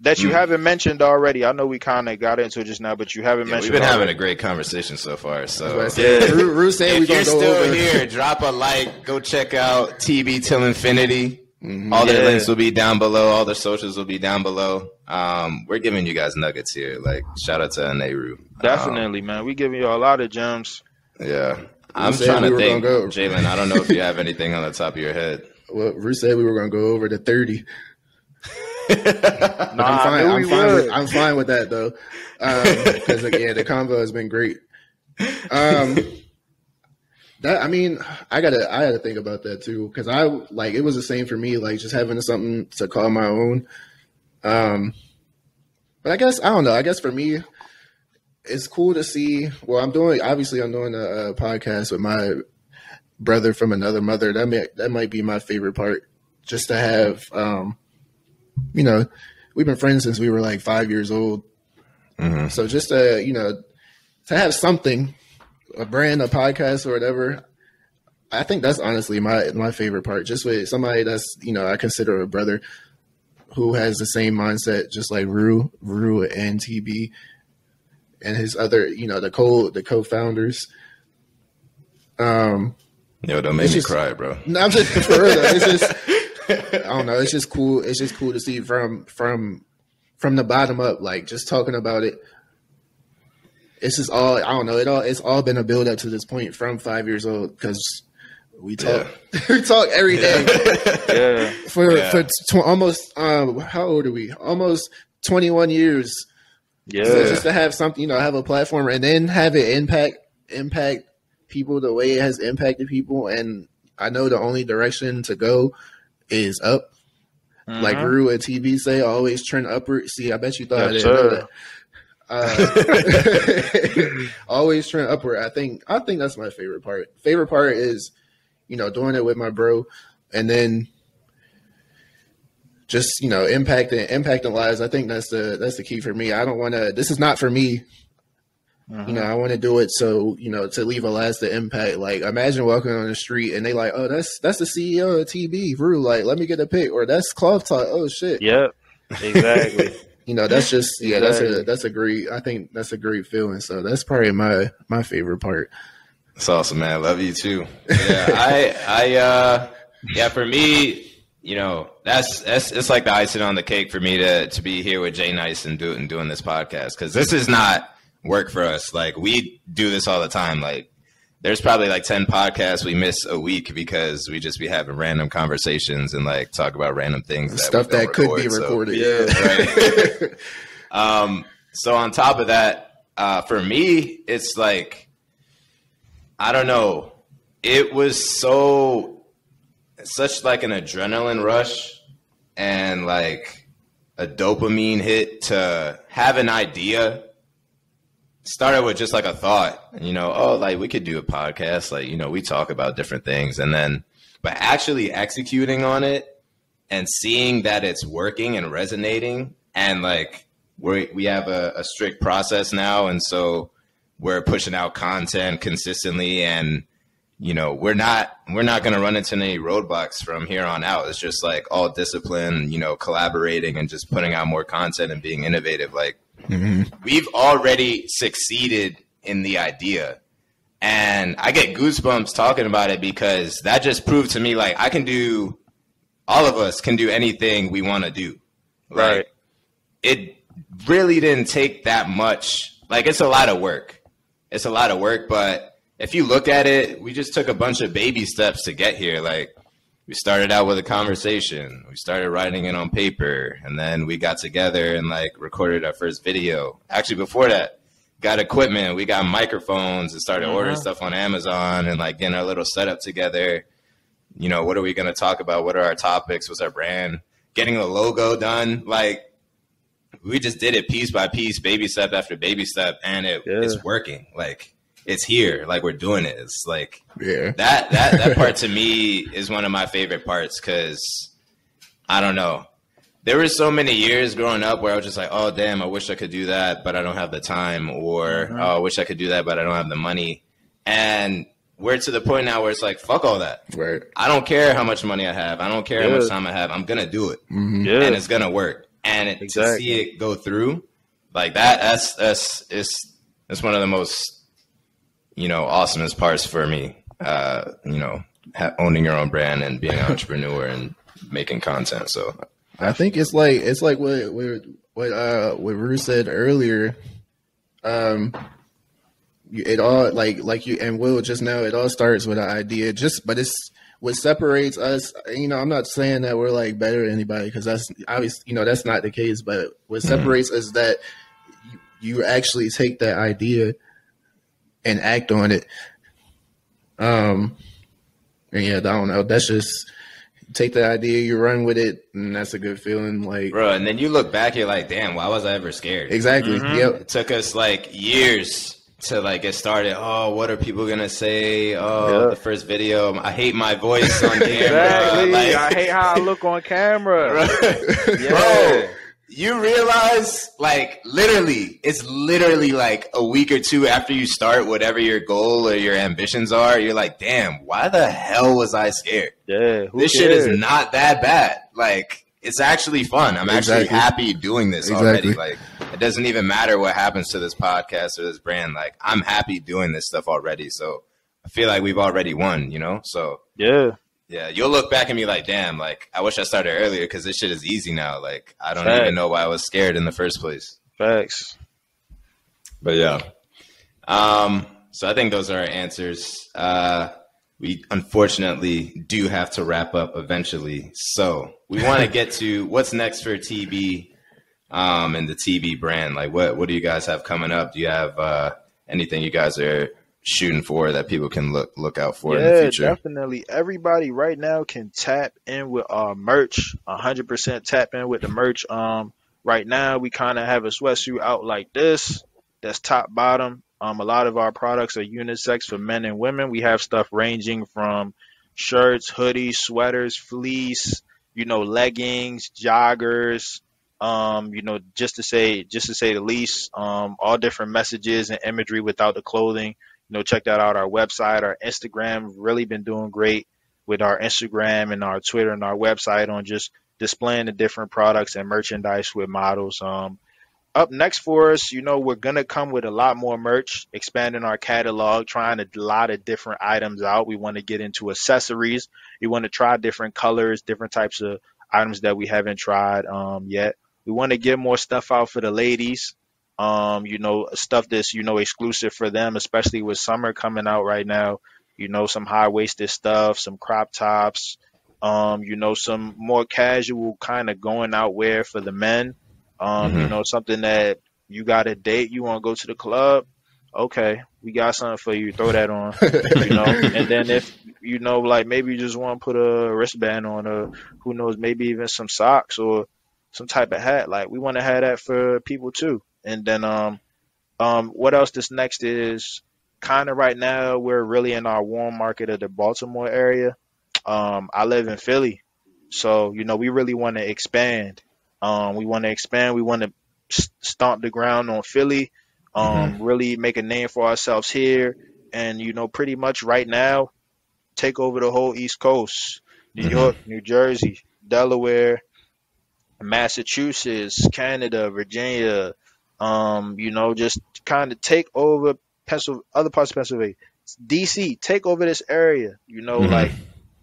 [SPEAKER 2] that you mm. haven't mentioned already. I know we kind of got into it just now, but you haven't
[SPEAKER 1] yeah,
[SPEAKER 2] mentioned.
[SPEAKER 1] We've been
[SPEAKER 2] already.
[SPEAKER 1] having a great conversation so far. So yeah, Ru, said if you're still over. here, drop a like. Go check out TB Til' Infinity. Mm-hmm. All their yeah. links will be down below. All their socials will be down below. Um, we're giving you guys nuggets here. Like shout out to Nehru.
[SPEAKER 2] Definitely, um, man. We giving you a lot of gems.
[SPEAKER 1] Yeah, I'm trying we to think, go. Jalen. I don't know if you have anything on the top of your head.
[SPEAKER 3] Well, Bruce said we were going to go over to thirty. But I'm fine. I'm fine, with, I'm fine with that though, because um, yeah, the convo has been great. Um, that I mean, I gotta I had to think about that too because I like it was the same for me, like just having something to call my own. Um, but I guess I don't know. I guess for me, it's cool to see. Well, I'm doing obviously I'm doing a, a podcast with my brother from another mother. That may that might be my favorite part, just to have. Um, you know, we've been friends since we were like five years old. Mm-hmm. So just to you know, to have something, a brand, a podcast, or whatever. I think that's honestly my my favorite part. Just with somebody that's you know I consider a brother who has the same mindset, just like Ru, Ru and TB, and his other, you know, the co the co-founders.
[SPEAKER 1] Um, Yo, don't make me just, cry, bro.
[SPEAKER 3] No, I'm just for real. It's just I don't know. It's just cool. It's just cool to see from from from the bottom up, like just talking about it. It's just all I don't know. It all it's all been a build up to this point from five years old because we talk yeah. we talk every day. yeah. For yeah. for tw- almost um how old are we? Almost twenty one years. Yeah. So just to have something, you know, have a platform and then have it impact impact people the way it has impacted people and I know the only direction to go is up. Mm-hmm. Like Ru and TB say, always trend upward. See, I bet you thought yes, I didn't know that. Uh, always trend upward. I think I think that's my favorite part. Favorite part is, you know, doing it with my bro, and then just you know impacting impacting lives. I think that's the that's the key for me. I don't want to. This is not for me. You know, uh-huh. I want to do it so you know to leave a lasting impact. Like, imagine walking on the street and they like, oh, that's that's the CEO of TB, Ru. Like, let me get a pic, or that's Cloth Talk. Oh shit.
[SPEAKER 2] Yep. Exactly.
[SPEAKER 3] you know, that's just yeah, exactly. that's a that's a great. I think that's a great feeling. So that's probably my my favorite part.
[SPEAKER 1] That's awesome, man. Love you too. Yeah, I I uh yeah, for me, you know, that's that's it's like the icing on the cake for me to to be here with Jay Nice and do and doing this podcast because this is not work for us. Like we do this all the time. Like there's probably like 10 podcasts we miss a week because we just be having random conversations and like talk about random things that
[SPEAKER 3] stuff that record, could be recorded. So,
[SPEAKER 1] yeah. Right. um, so on top of that, uh, for me, it's like, I don't know. It was so, such like an adrenaline rush and like a dopamine hit to have an idea started with just like a thought, you know, oh, like we could do a podcast, like you know, we talk about different things, and then, but actually executing on it and seeing that it's working and resonating, and like we we have a, a strict process now, and so we're pushing out content consistently, and you know, we're not we're not going to run into any roadblocks from here on out. It's just like all discipline, you know, collaborating and just putting out more content and being innovative, like Mm-hmm. We've already succeeded in the idea. And I get goosebumps talking about it because that just proved to me like I can do all of us can do anything we want to do.
[SPEAKER 2] Right. Like,
[SPEAKER 1] it really didn't take that much. Like it's a lot of work. It's a lot of work, but if you look at it, we just took a bunch of baby steps to get here. Like we started out with a conversation. We started writing it on paper, and then we got together and like recorded our first video. Actually, before that, got equipment. We got microphones and started ordering uh-huh. stuff on Amazon and like getting our little setup together. You know, what are we going to talk about? What are our topics? What's our brand? Getting the logo done. Like, we just did it piece by piece, baby step after baby step, and it, yeah. it's working. Like, it's here. Like we're doing it. It's like
[SPEAKER 3] yeah.
[SPEAKER 1] That that that part to me is one of my favorite parts because I don't know. There were so many years growing up where I was just like, oh damn, I wish I could do that, but I don't have the time, or mm-hmm. oh, I wish I could do that, but I don't have the money. And we're to the point now where it's like, fuck all that.
[SPEAKER 3] Right.
[SPEAKER 1] I don't care how much money I have. I don't care yeah. how much time I have. I'm gonna do it, mm-hmm. yeah. and it's gonna work. And it, exactly. to see it go through, like that, that's that's it's it's one of the most you know, awesomest parts for me. Uh, you know, ha- owning your own brand and being an entrepreneur and making content. So
[SPEAKER 3] I think it's like it's like what what what uh what Ru said earlier. Um, it all like like you and Will just now. It all starts with an idea. Just but it's what separates us, you know, I'm not saying that we're like better than anybody because that's obviously, you know, that's not the case. But what mm-hmm. separates us is that you, you actually take that idea and act on it. Um, and yeah, I don't know. That's just take the idea, you run with it, and that's a good feeling. Like,
[SPEAKER 1] bro, and then you look back, you're like, damn, why was I ever scared?
[SPEAKER 3] Exactly. Mm-hmm. Yep.
[SPEAKER 1] It took us like years to like get started. Oh, what are people gonna say? Oh, yep. the first video. I hate my voice on camera.
[SPEAKER 2] exactly. Like, I hate how I look on camera.
[SPEAKER 1] yeah. Bro, you realize like literally it's literally like a week or two after you start whatever your goal or your ambitions are you're like damn why the hell was i scared?
[SPEAKER 2] Yeah
[SPEAKER 1] this cares? shit is not that bad. Like it's actually fun. I'm exactly. actually happy doing this exactly. already like it doesn't even matter what happens to this podcast or this brand. Like i'm happy doing this stuff already. So i feel like we've already won you know? So
[SPEAKER 2] yeah
[SPEAKER 1] yeah, you'll look back at me like, damn, like I wish I started earlier because this shit is easy now. Like I don't Facts. even know why I was scared in the first place.
[SPEAKER 2] Facts.
[SPEAKER 1] But yeah, um, so I think those are our answers. Uh, we unfortunately do have to wrap up eventually, so we want to get to what's next for TB um, and the TB brand. Like, what what do you guys have coming up? Do you have uh, anything you guys are shooting for that people can look look out for yeah, in the future?
[SPEAKER 2] Definitely. Everybody right now can tap in with our merch. hundred percent tap in with the merch. Um right now we kinda have a sweatsuit out like this. That's top bottom. Um a lot of our products are unisex for men and women. We have stuff ranging from shirts, hoodies, sweaters, fleece, you know, leggings, joggers, um, you know, just to say just to say the least, um, all different messages and imagery without the clothing you know, check that out. Our website, our Instagram, really been doing great with our Instagram and our Twitter and our website on just displaying the different products and merchandise with models. Um, up next for us, you know, we're gonna come with a lot more merch, expanding our catalog, trying a lot of different items out. We want to get into accessories. We want to try different colors, different types of items that we haven't tried um, yet. We want to get more stuff out for the ladies um, you know, stuff that's, you know, exclusive for them, especially with summer coming out right now, you know, some high waisted stuff, some crop tops, um, you know, some more casual kind of going out wear for the men. Um, mm-hmm. you know, something that you got a date, you want to go to the club. Okay, we got something for you. Throw that on, you know. and then if you know, like maybe you just want to put a wristband on, or who knows, maybe even some socks or some type of hat. Like we want to have that for people too. And then um, um, what else? This next is kind of right now we're really in our warm market of the Baltimore area. Um, I live in Philly, so you know we really want to expand. Um, we want to expand. We want to stomp the ground on Philly. Um, mm-hmm. really make a name for ourselves here, and you know pretty much right now take over the whole East Coast, New mm-hmm. York, New Jersey, Delaware, Massachusetts, Canada, Virginia, um, you know, just kind of take over Pennsylvania, other parts of Pennsylvania. DC, take over this area. You know, mm-hmm. like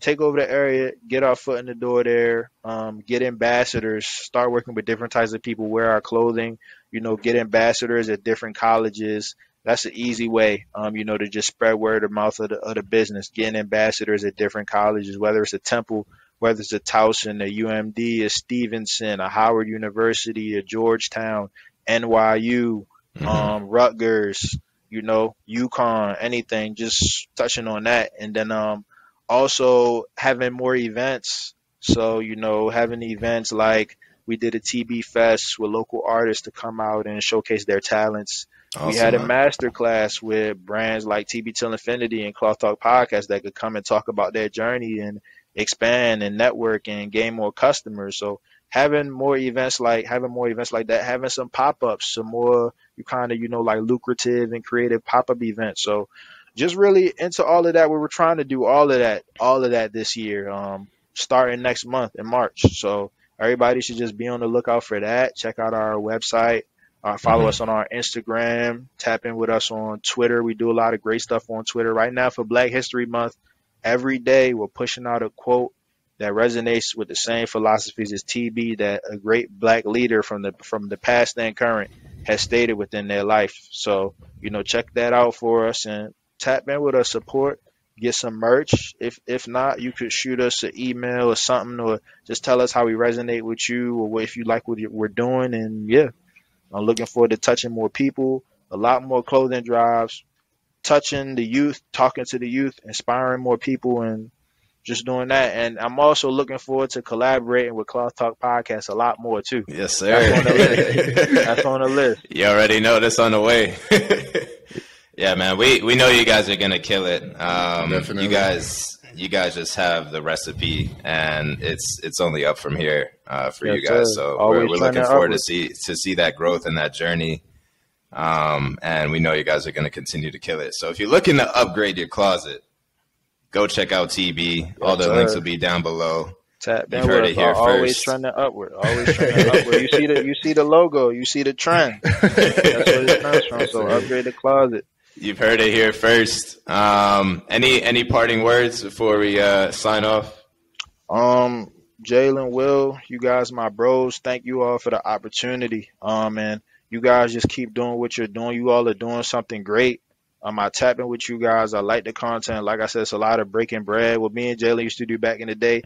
[SPEAKER 2] take over the area, get our foot in the door there, um, get ambassadors, start working with different types of people, wear our clothing, you know, get ambassadors at different colleges. That's an easy way, um, you know, to just spread word of mouth of the, of the business, getting ambassadors at different colleges, whether it's a Temple, whether it's a Towson, a UMD, a Stevenson, a Howard University, a Georgetown, NYU, mm-hmm. um, Rutgers, you know, UConn, anything, just touching on that. And then um, also having more events. So, you know, having events like we did a TB Fest with local artists to come out and showcase their talents. Awesome, we had a master class with brands like TB Til' Infinity and Cloth Talk Podcast that could come and talk about their journey and expand and network and gain more customers. So having more events like having more events like that, having some pop ups, some more you kind of you know like lucrative and creative pop up events. So just really into all of that. We were trying to do all of that, all of that this year, um, starting next month in March. So everybody should just be on the lookout for that. Check out our website. Uh, follow mm-hmm. us on our Instagram. Tap in with us on Twitter. We do a lot of great stuff on Twitter right now for Black History Month. Every day we're pushing out a quote that resonates with the same philosophies as TB that a great black leader from the from the past and current has stated within their life. So, you know, check that out for us and tap in with our support, get some merch. If if not, you could shoot us an email or something, or just tell us how we resonate with you, or if you like what we're doing. And yeah, I'm looking forward to touching more people, a lot more clothing drives, touching the youth, talking to the youth, inspiring more people, and just doing that. And I'm also looking forward to collaborating with Cloth Talk Podcast a lot more too.
[SPEAKER 1] Yes, sir. That's on the
[SPEAKER 2] list. That's on the list.
[SPEAKER 1] You already know this on the way. yeah, man. We we know you guys are gonna kill it. Um, Definitely. You guys. You guys just have the recipe, and it's it's only up from here uh, for yes, you guys. Sir. So we're, we're looking forward to see to see that growth and that journey. Um, and we know you guys are going to continue to kill it. So if you're looking to upgrade your closet, go check out TB. All the links will be down below.
[SPEAKER 2] Tap You've heard it here always first. trending upward. Always trending upward. You see the you see the logo. You see the trend. That's where it comes from. So upgrade the closet.
[SPEAKER 1] You've heard it here first. Um, any any parting words before we uh, sign off?
[SPEAKER 2] Um, Jalen, Will, you guys, my bros. Thank you all for the opportunity. Um, and you guys just keep doing what you're doing. You all are doing something great. Um, I tap in with you guys. I like the content. Like I said, it's a lot of breaking bread. What me and Jalen used to do back in the day.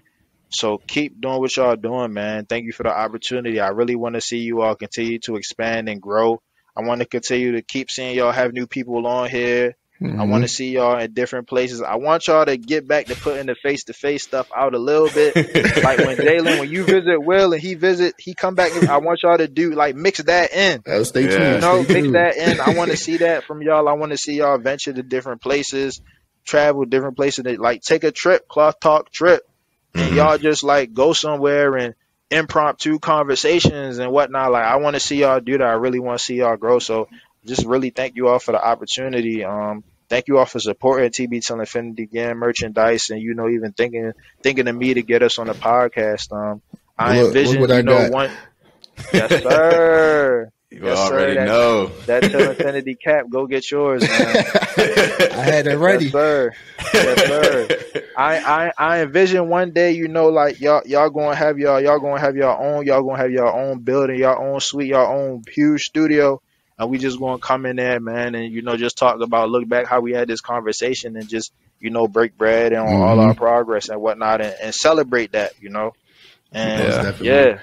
[SPEAKER 2] So keep doing what y'all doing, man. Thank you for the opportunity. I really want to see you all continue to expand and grow. I want to continue to keep seeing y'all have new people on here. Mm-hmm. I want to see y'all in different places. I want y'all to get back to putting the face to face stuff out a little bit. like when Jalen, when you visit Will and he visit, he come back. I want y'all to do like mix that in.
[SPEAKER 3] Oh, stay tuned. Yeah.
[SPEAKER 2] You know, mix that in. I want to see that from y'all. I want to see y'all venture to different places, travel different places. Like take a trip, cloth talk trip, and mm-hmm. y'all just like go somewhere and impromptu conversations and whatnot. Like I want to see y'all do that. I really want to see y'all grow. So just really thank you all for the opportunity. Um, thank you all for supporting TB Til' Infinity Again merchandise, and you know even thinking thinking of me to get us on the podcast. Um, I look, envision look you I know got. one. Yes, sir.
[SPEAKER 1] You yes, already sir. That, know
[SPEAKER 2] that Till Infinity cap. Go get yours, man.
[SPEAKER 3] I had it ready,
[SPEAKER 2] yes, sir. Yes, sir. I, I I envision one day, you know, like y'all y'all gonna have y'all y'all gonna have your own y'all gonna have your own building, your own suite, your own huge studio and we just gonna come in there, man, and you know, just talk about look back how we had this conversation and just you know break bread and mm-hmm. all our progress and whatnot and, and, celebrate that, you know. And yeah, yeah.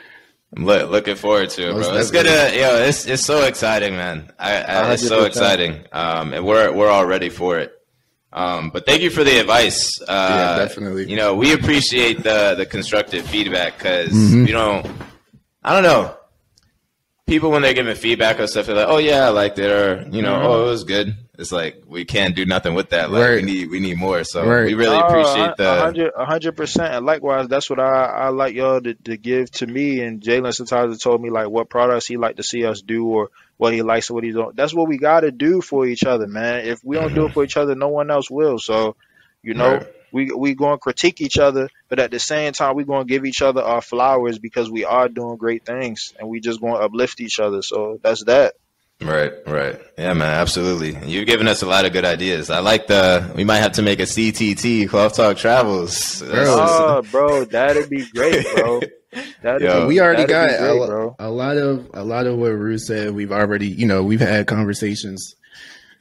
[SPEAKER 1] I'm looking forward to it, bro. Most it's gonna, yo, it's it's so exciting, man. I, I it's so exciting, um, and we're we're all ready for it. Um, but thank you for the advice. Uh,
[SPEAKER 3] yeah, definitely.
[SPEAKER 1] You know, we appreciate the the constructive feedback because mm-hmm. we don't. I don't know people when they're giving feedback or stuff, they're like, "Oh yeah, I liked it," or you know, mm-hmm. "Oh, it was good." It's like we can't do nothing with that. Like right. we need we need more. So right. we really appreciate
[SPEAKER 2] the hundred percent. And likewise, that's what I, I like y'all to, to give to me. And Jalen sometimes told me like what products he like to see us do or what he likes or what he don't. That's what we got to do for each other, man. If we don't mm-hmm. do it for each other, no one else will. So you know. Right we we going to critique each other, but at the same time, we're going to give each other our flowers because we are doing great things, and we just going to uplift each other. So that's that.
[SPEAKER 1] Right, right. Yeah, man, absolutely. You've given us a lot of good ideas. I like the. We might have to make a CTT Cloth Talk Travels.
[SPEAKER 2] Oh, bro, that'd be great, bro.
[SPEAKER 3] That'd Yo, be, we already got great, a, a, lot of a lot of what Ru said. We've already, you know, we've had conversations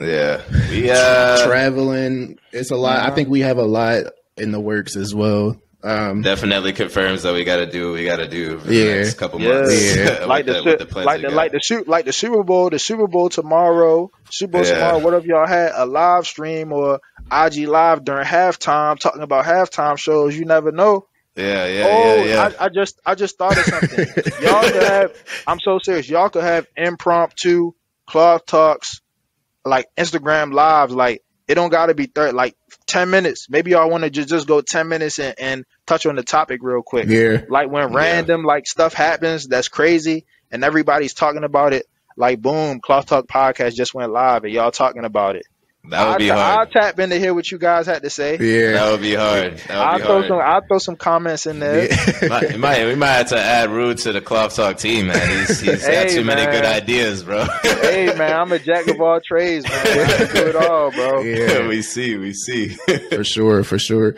[SPEAKER 1] yeah,
[SPEAKER 3] we uh, traveling. It's a lot. I think we have a lot in the works as well. Um,
[SPEAKER 1] Definitely confirms that we got to do what we got to do for yeah. the next couple months.
[SPEAKER 2] Yeah, like the, the, the like the like the shoot like the Super Bowl, the Super Bowl tomorrow, Super Bowl yeah. tomorrow. What if y'all had a live stream or IG live during halftime talking about halftime shows? You never know.
[SPEAKER 1] Yeah, yeah, oh, yeah, yeah.
[SPEAKER 2] I, I just I just thought of something. y'all could have. I'm so serious. Y'all could have impromptu cloth talks like Instagram lives, like it don't gotta be thirty, like ten minutes. Maybe y'all want to just just go ten minutes and, and touch on the topic real quick.
[SPEAKER 3] Yeah.
[SPEAKER 2] Like when random yeah. like stuff happens that's crazy and everybody's talking about it. Like boom, Cloth Talk podcast just went live and y'all talking about it.
[SPEAKER 1] That would be I'll, hard.
[SPEAKER 2] I'll tap in to hear what you guys had to say.
[SPEAKER 1] Yeah, that would be hard. Would
[SPEAKER 2] I'll
[SPEAKER 1] be
[SPEAKER 2] throw
[SPEAKER 1] hard.
[SPEAKER 2] some. I'll throw some comments in there.
[SPEAKER 1] Yeah. might, might, we might have to add Rude to the Cloth Talk team, man. He's, he's hey, got too man. many good ideas, bro.
[SPEAKER 2] hey, man, I'm a jack of all trades, man. I can do it all, bro.
[SPEAKER 1] Yeah, we see, we see.
[SPEAKER 3] for sure, for sure.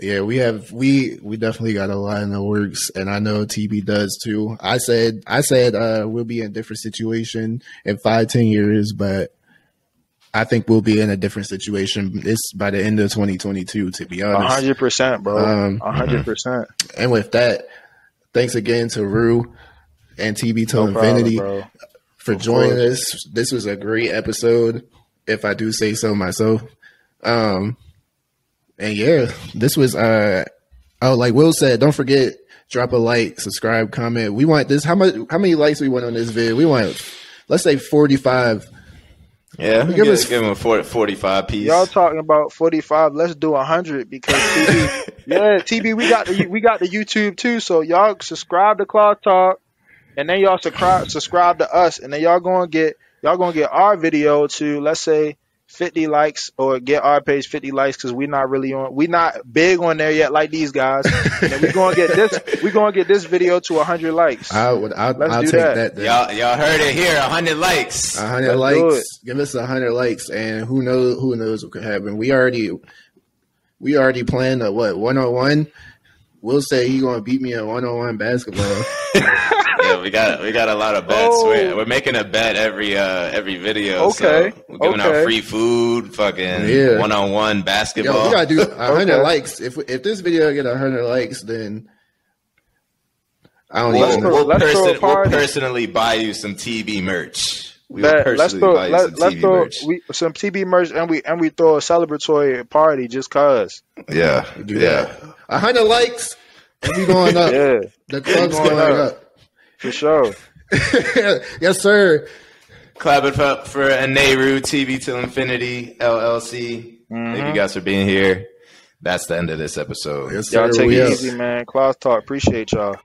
[SPEAKER 3] Yeah, we have we we definitely got a lot in the works, and I know TB does too. I said I said uh, we'll be in a different situation in five ten years, but I think we'll be in a different situation. This by the end of 2022, to be honest.
[SPEAKER 2] hundred percent, bro.
[SPEAKER 3] Um,
[SPEAKER 2] hundred percent.
[SPEAKER 3] And with that, thanks again to Ru and TB Till
[SPEAKER 2] No
[SPEAKER 3] Infinity for joining us. This was a great episode, if I do say so myself. Um, and yeah, this was uh oh, like Will said, don't forget drop a like, subscribe, comment. We want this. How much? How many likes we want on this video? We want, let's say forty five.
[SPEAKER 1] Yeah,
[SPEAKER 3] Give
[SPEAKER 1] give,
[SPEAKER 3] us-
[SPEAKER 1] give him a 40, 45 piece.
[SPEAKER 2] Y'all talking about forty five? Let's do hundred because TB, yeah, TB, we got the we got the YouTube too. So y'all subscribe to Cloth Talk, and then y'all subscribe subscribe to us, and then y'all gonna get y'all gonna get our video to let's say fifty likes or get our page fifty likes because we're not really on we're not big on there yet like these guys. and then we gonna get this we're gonna get this video to hundred likes.
[SPEAKER 3] I would. I'll,
[SPEAKER 2] Let's
[SPEAKER 3] I'll
[SPEAKER 2] do
[SPEAKER 3] take
[SPEAKER 2] that.
[SPEAKER 3] that.
[SPEAKER 1] Y'all, y'all heard it here. hundred likes.
[SPEAKER 3] Hundred
[SPEAKER 2] Let's
[SPEAKER 3] likes. Give us hundred likes, and who knows? Who knows what could happen? We already, we already planned a what one on one. We'll say he gonna beat me at one on one basketball.
[SPEAKER 1] yeah, we got we got a lot of bets.
[SPEAKER 2] Oh.
[SPEAKER 1] We're, we're making a bet every uh every video.
[SPEAKER 2] Okay,
[SPEAKER 1] so we're giving out free food, fucking
[SPEAKER 3] Yeah.
[SPEAKER 1] one on one
[SPEAKER 3] Yo,
[SPEAKER 1] basketball.
[SPEAKER 3] we gotta do a hundred
[SPEAKER 2] Okay.
[SPEAKER 3] likes. If if this video get a hundred likes, then I don't
[SPEAKER 1] we'll,
[SPEAKER 2] Let's
[SPEAKER 3] even
[SPEAKER 2] throw-
[SPEAKER 3] know.
[SPEAKER 1] we'll,
[SPEAKER 2] let's
[SPEAKER 1] person- we'll personally buy you some TB merch. We will personally
[SPEAKER 2] let's throw
[SPEAKER 1] buy you some
[SPEAKER 2] let, let's
[SPEAKER 1] TB
[SPEAKER 2] throw
[SPEAKER 1] merch.
[SPEAKER 2] we, some TB merch and we and we throw a celebratory party just cause.
[SPEAKER 1] yeah,
[SPEAKER 3] do
[SPEAKER 1] yeah.
[SPEAKER 3] that. A hundred likes, and we going up.
[SPEAKER 2] Yeah,
[SPEAKER 3] The club's
[SPEAKER 2] going
[SPEAKER 3] going,
[SPEAKER 2] up.
[SPEAKER 3] up.
[SPEAKER 2] For sure.
[SPEAKER 3] yes, sir.
[SPEAKER 1] Clapping it up for A Nehru TB Til' Infinity LLC. Thank
[SPEAKER 2] Mhm.
[SPEAKER 1] you guys for being here. That's the end of this episode.
[SPEAKER 3] Yes, sir.
[SPEAKER 2] Y'all take it easy, man. Cloth talk. Appreciate y'all.